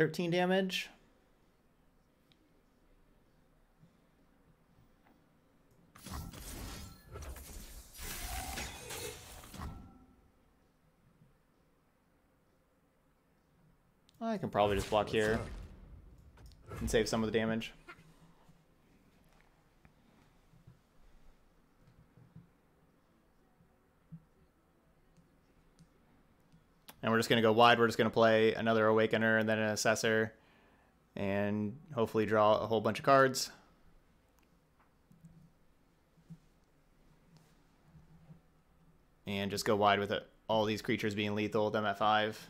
13 damage. I can probably just block here and save some of the damage. And we're just going to go wide. We're just going to play another Awakener and then an Assessor. And hopefully draw a whole bunch of cards. And just go wide with it. All these creatures being lethal, them at 5.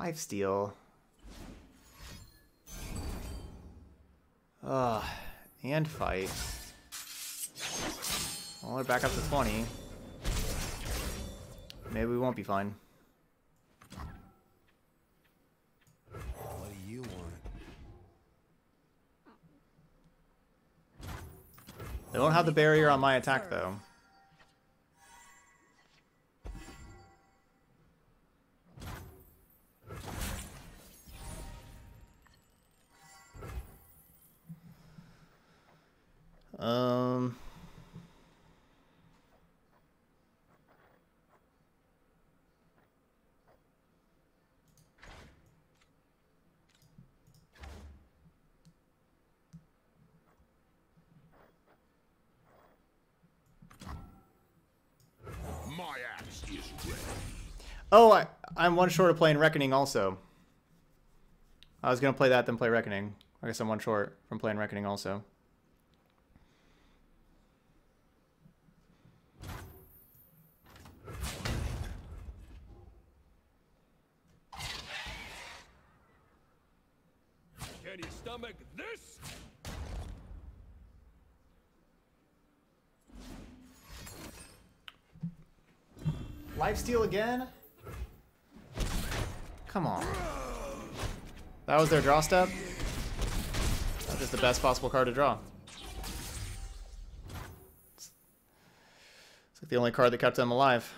Lifesteal. Ugh. And fight. Well, we're back up to 20. Maybe we won't be fine. What do you want? They won't have the barrier on my attack, though. Oh, I, I'm one short of playing Reckoning also. I was going to play that, then play Reckoning. I guess I'm one short from playing Reckoning also. Can you stomach this? Lifesteal again? Come on. That was their draw step? That's just the best possible card to draw. It's like the only card that kept them alive.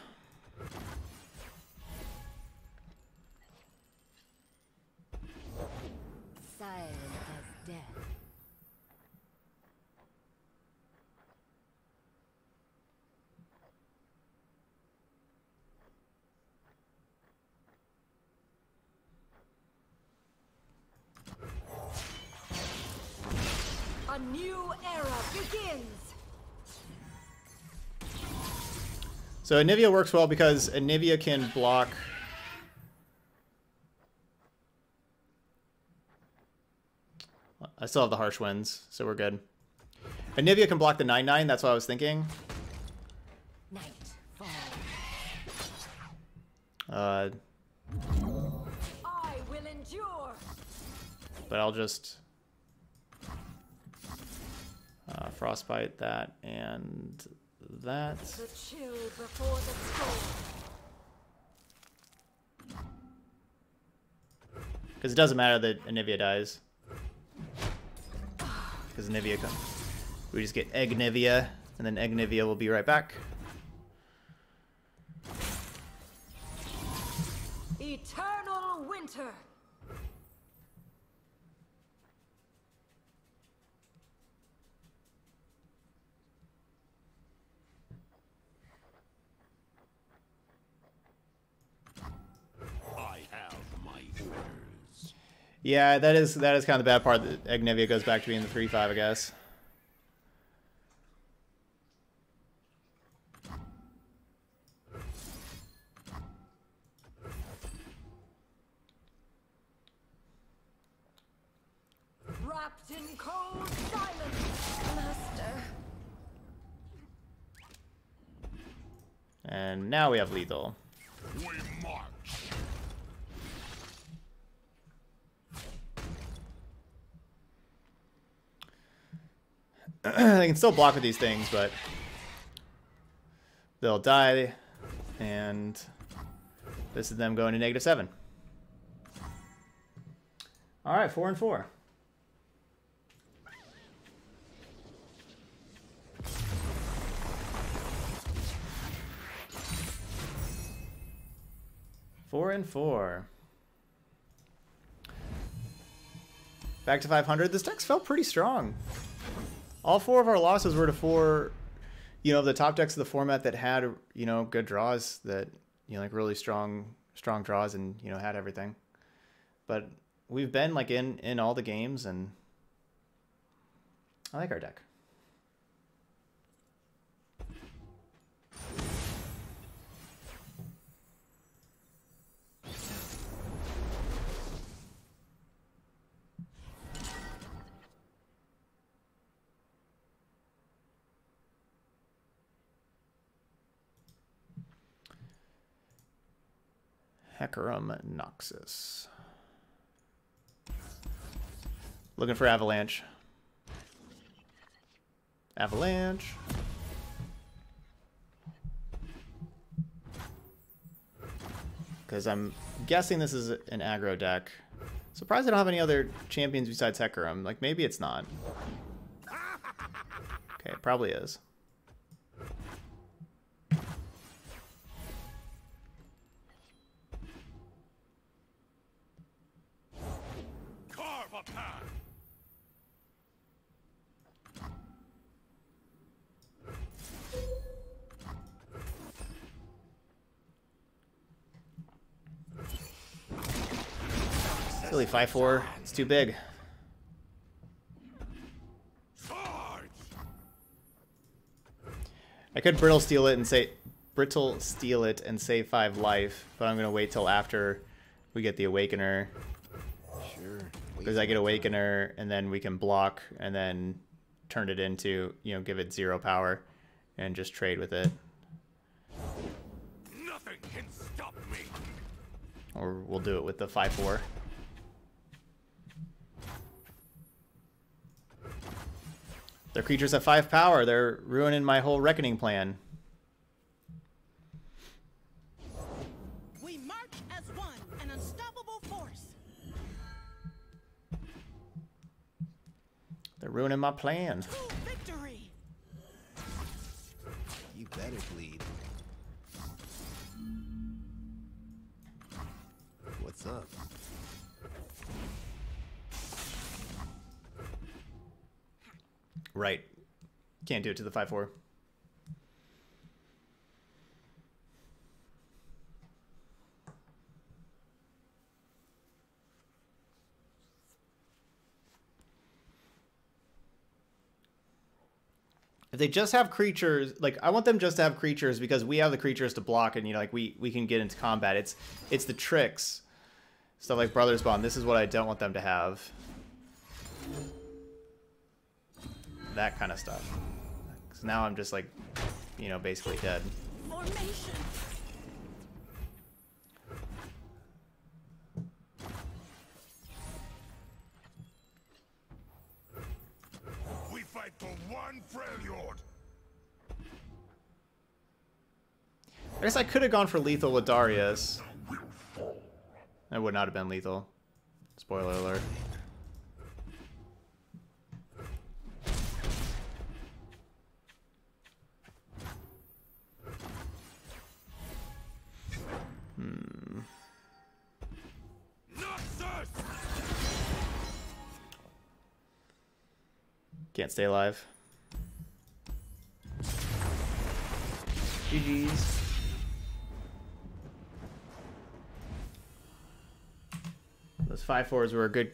So Anivia works well because Anivia can block... I still have the Harsh Winds, so we're good. Anivia can block the 9-9, that's what I was thinking. Uh, but I'll just uh, frostbite that and that. The chill before the storm. Because it doesn't matter that Anivia dies. Because Anivia comes. We just get Eggnivia, and then Eggnivia will be right back. Eternal winter. I have my orders. Yeah, that is that is kind of the bad part. That Eggnivia goes back to being the three five, I guess. Wrapped in cold silence. Master. And now we have lethal. We march. they can still block with these things, but they'll die, and this is them going to negative seven. All right, four and four. Four and four. Back to 500. This deck's felt pretty strong. All four of our losses were to four you know, the top decks of the format that had, you know, good draws that, you know, like really strong, strong draws and, you know, had everything. But we've been like in, in all the games and I like our deck. Hecarim Noxus. Looking for Avalanche. Avalanche. Because I'm guessing this is an aggro deck. Surprised I don't have any other champions besides Hecarim. Like, maybe it's not. Okay, it probably is. Path. Silly 5-4. It's too big. I could brittle steel it and say brittle steel it and save five life, but I'm gonna wait till after we get the awakener. Because I get awakener and then we can block and then turn it into you know give it zero power and just trade with it, Nothing can stop me. or we'll do it with the five four. Their creatures have five power. They're ruining my whole reckoning plan. They're ruining my plans. Victory. You better bleed. What's up? Right. Can't do it to the 5 If they just have creatures, like I want them just to have creatures because we have the creatures to block and you know like we we can get into combat. It's it's the tricks. Stuff like Brothers Bond. This is what I don't want them to have. that kind of stuff. So now I'm just like, you know, basically dead. Formation. For one Freljord. I guess I could have gone for lethal with Darius. That would not have been lethal. Spoiler alert. Hmm. Can't stay alive. GG's. Those five fours were a good,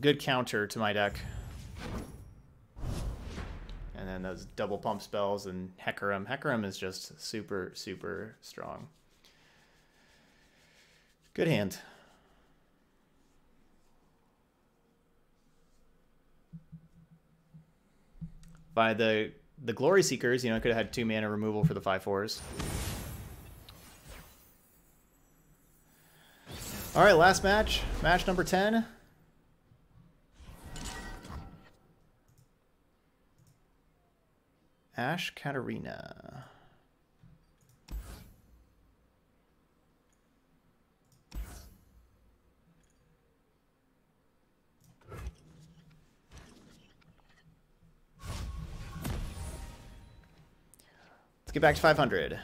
good counter to my deck. And then those double pump spells and Hecarim. Hecarim is just super, super strong. Good hand. By the the Glory Seekers, you know, it could have had two mana removal for the five fours. All right, last match, match number ten. Ash Katarina. Let's get back to 500.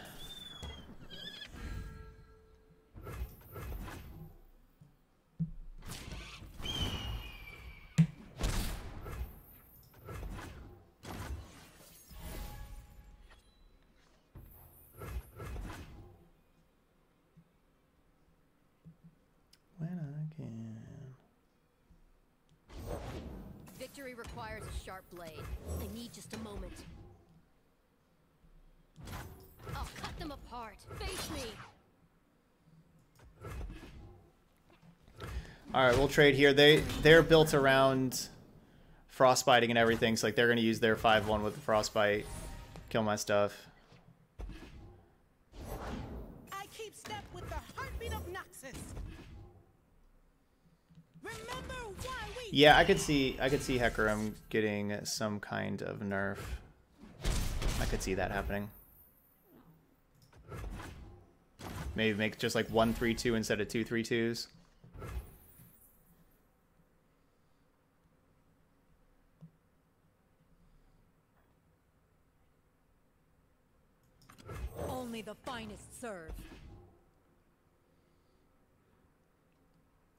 Victory requires a sharp blade. I need just a moment. I'll cut them apart. Face me. All right, we'll trade here. They they're built around frostbiting and everything, so like they're gonna use their five one with the frostbite, kill my stuff. I keep step with the heartbeat of Noxus. Remember why we Yeah, I could see I could see Hecarim getting some kind of nerf. I could see that happening. Maybe make just like one three two instead of two three twos. Only the finest serve.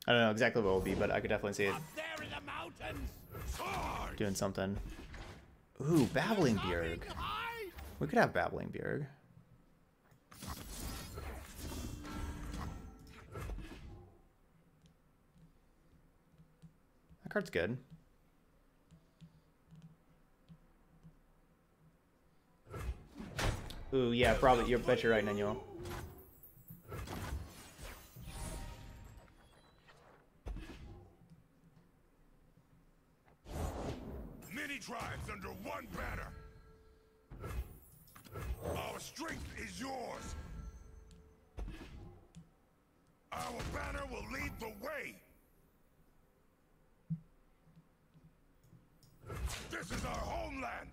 I don't know exactly what it will be, but I could definitely see it There in the mountains! doing something. Ooh, Babbling Bjerg. We could have Babbling Bjerg. Card's good. Ooh, yeah, probably. You bet you're right, Nanuel. Many tribes under one banner. Our strength is yours. Our banner will lead the way. This is our homeland.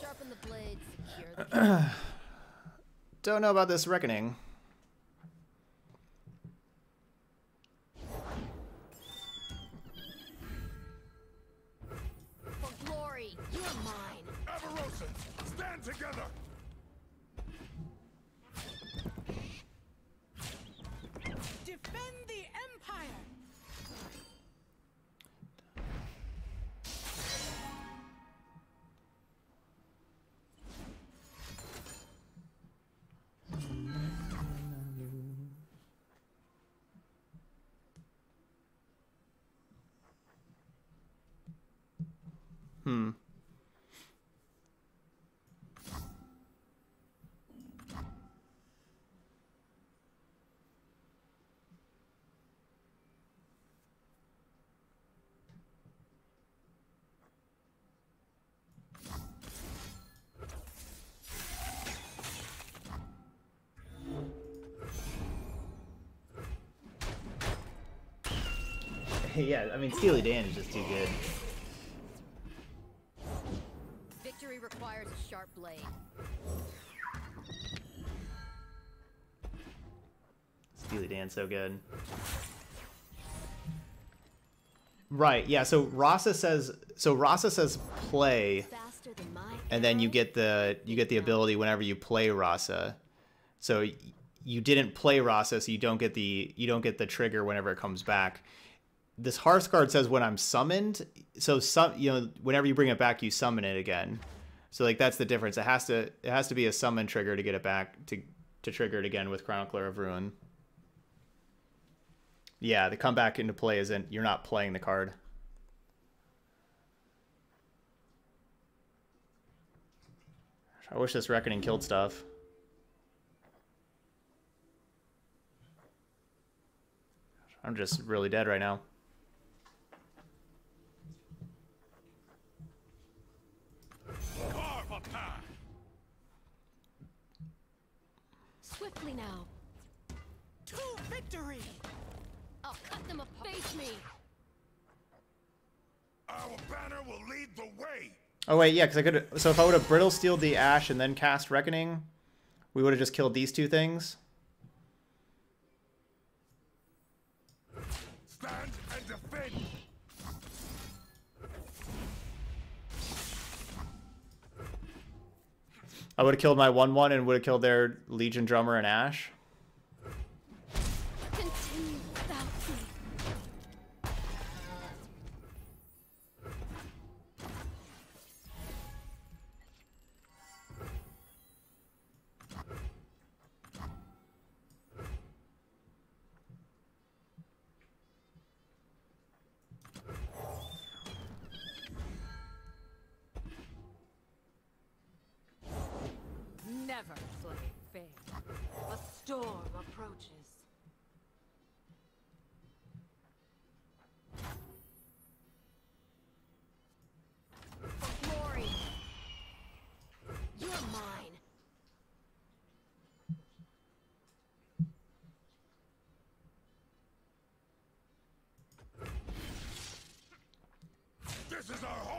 Sharpen the blade, secure Don't know about this reckoning. yeah, I mean, Steely Dan is just too good. Victory requires a sharp blade. Steely Dan so good. Right, yeah, so Rasa says so Rasa says play Faster than my and then you get the you get the ability whenever you play Rasa. So you didn't play Rasa, so you don't get the you don't get the trigger whenever it comes back. This Hearthguard says when I'm summoned, so some you know whenever you bring it back, you summon it again. So like that's the difference. It has to it has to be a summon trigger to get it back to to trigger it again with Chronicler of Ruin. Yeah, the comeback into play isn't you're not playing the card. I wish this reckoning killed stuff. I'm just really dead right now. Carve a path. Swiftly now. To victory. I'll cut them apart. Face me. Our banner will lead the way. Oh wait, yeah, because I could. So if I would have brittle steeled the ash and then cast reckoning, we would have just killed these two things. I would have killed my one one and would have killed their Legion drummer and ash.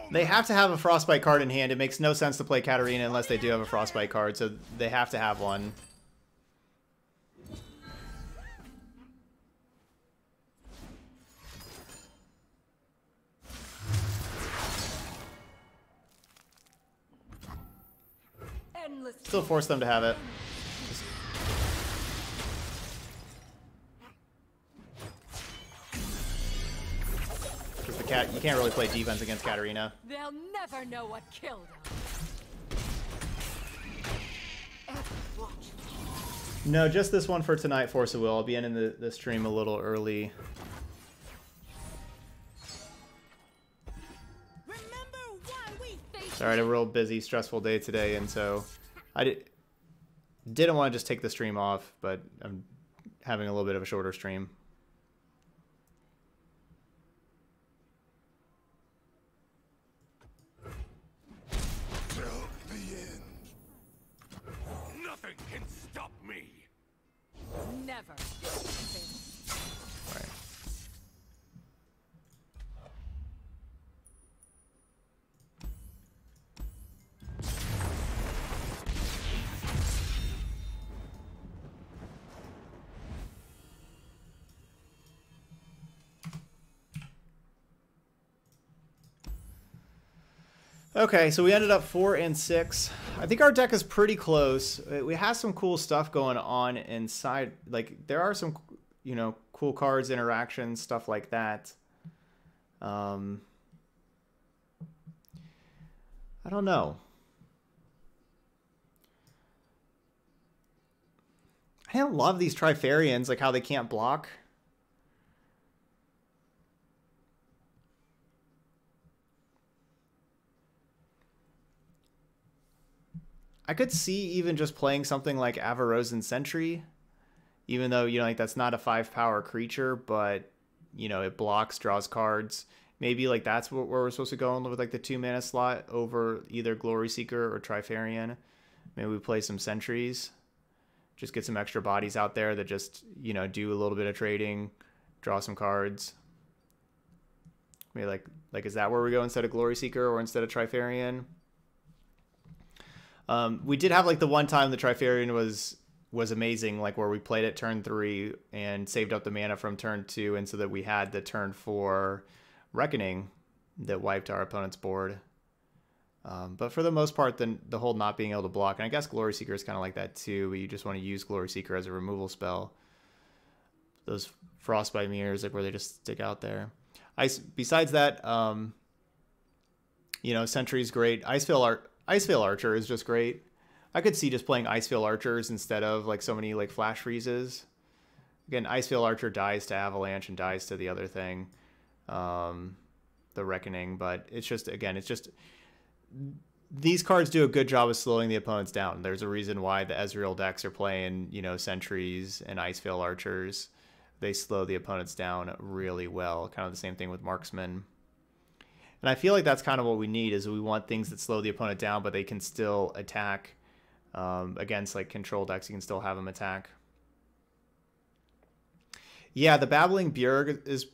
They have to have a Frostbite card in hand. It makes no sense to play Katarina unless they do have a Frostbite card, so they have to have one. Still force them to have it. Cat, you can't really play defense against Katarina. They'll never know what killed her. No, just this one for tonight, Force of Will. I'll be ending the, the stream a little early. Sorry, I had a real busy, stressful day today, and so I did, didn't want to just take the stream off, but I'm having a little bit of a shorter stream. Okay, so we ended up four and six. I think our deck is pretty close. Uh, We have some cool stuff going on inside. Like there are some, you know, cool cards, interactions, stuff like that. Um, I don't know. I don't love these Trifarians, like how they can't block. I could see even just playing something like Avarosan Sentry, even though you know like that's not a five power creature, but you know it blocks, draws cards. Maybe like that's where we're supposed to go with like the two mana slot over either Glory Seeker or Trifarian. Maybe we play some sentries, just get some extra bodies out there that just you know do a little bit of trading, draw some cards. Maybe like like is that where we go instead of Glory Seeker or instead of Trifarian? Um, we did have like the one time the Trifarian was was amazing, like where we played it turn three and saved up the mana from turn two, and so that we had the turn four Reckoning that wiped our opponent's board. Um, but for the most part, then the whole not being able to block, and I guess Glory Seeker is kind of like that too. But you just want to use Glory Seeker as a removal spell. Those Frostbite mirrors, like where they just stick out there. Ice. Besides that, um, you know, Sentry's great. Iceveil Art. Iceveil Archer is just great. I could see just playing Iceveil Archers instead of like so many like flash freezes. Again, Iceveil Archer dies to Avalanche and dies to the other thing, um, the Reckoning. But it's just again, it's just these cards do a good job of slowing the opponents down. There's a reason why the Ezreal decks are playing, you know, Sentries and Iceveil Archers. They slow the opponents down really well. Kind of the same thing with Marksman. And I feel like that's kind of what we need is we want things that slow the opponent down, but they can still attack um, against like control decks. You can still have them attack. Yeah, the Babbling Bjerg is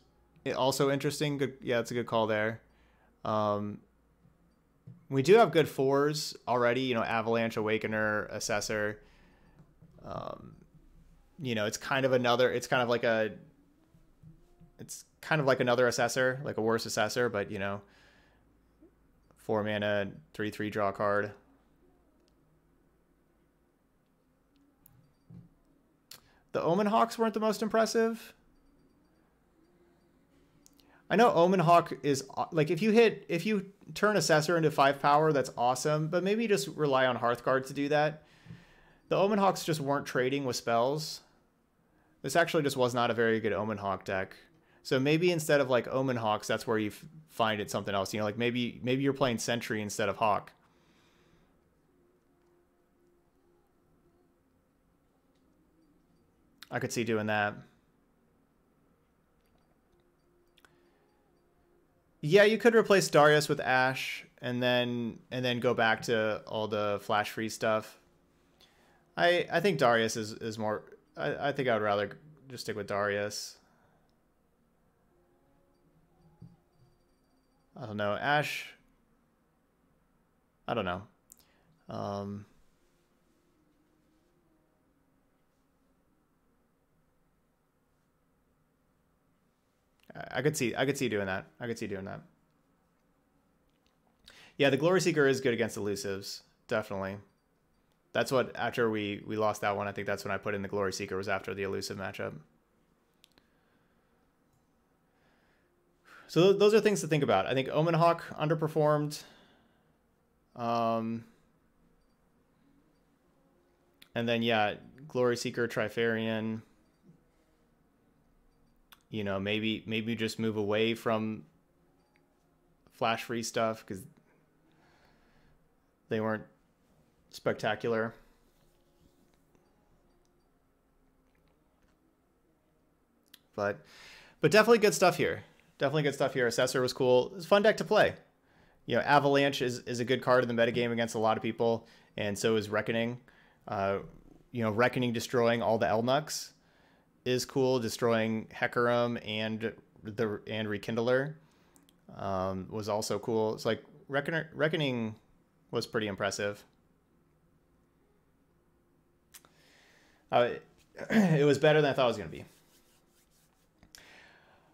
also interesting. Good, yeah, it's a good call there. Um, we do have good fours already. You know, Avalanche, Awakener, Assessor. Um, you know, it's kind of another. It's kind of like a. It's kind of like another assessor, like a worse assessor, but you know, four mana, three three draw card. The Omen Hawks weren't the most impressive. I know Omen Hawk is like if you hit if you turn Assessor into five power, that's awesome. But maybe just rely on Hearthguard to do that. The Omen Hawks just weren't trading with spells. This actually just was not a very good Omen Hawk deck. So maybe instead of like Omen Hawks, that's where you find it something else. You know, like maybe maybe you're playing Sentry instead of Hawk. I could see doing that. Yeah, you could replace Darius with Ash and then and then go back to all the flash free stuff. I I think Darius is is more I, I think I would rather just stick with Darius. I don't know. Ash I don't know. Um, I could see I could see doing that. I could see doing that. Yeah, the Glory Seeker is good against elusives, definitely. That's what after we we lost that one, I think that's when I put in the Glory Seeker was after the elusive matchup. So those are things to think about. I think Omen Hawk underperformed. Um, and then yeah, Glory Seeker, Trifarian. You know, maybe maybe just move away from flash free stuff because they weren't spectacular. But but definitely good stuff here. Definitely good stuff here. Assessor was cool. It's fun deck to play. You know, Avalanche is, is a good card in the metagame against a lot of people, and so is Reckoning. Uh, you know, Reckoning destroying all the Elnuks is cool. Destroying Hecarim and the and Rekindler um, was also cool. It's like Reckoning, Reckoning was pretty impressive. Uh, it was better than I thought it was going to be.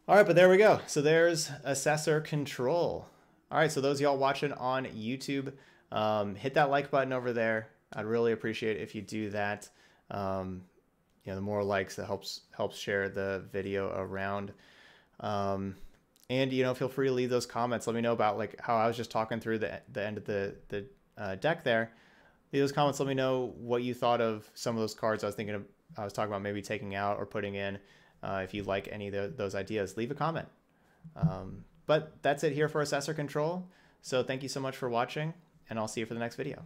All right, but there we go. So there's Assessor Control. All right, so those y'all watching on YouTube, um, hit that like button over there. I'd really appreciate if you do that. Um, you know, the more likes that helps helps share the video around. Um, and you know, feel free to leave those comments. Let me know about like how I was just talking through the the end of the the uh, deck there. Leave those comments. Let me know what you thought of some of those cards I was thinking of. I was talking about maybe taking out or putting in. Uh, if you like any of the, those ideas, leave a comment. Um, but that's it here for Assessor Control. So thank you so much for watching, and I'll see you for the next video.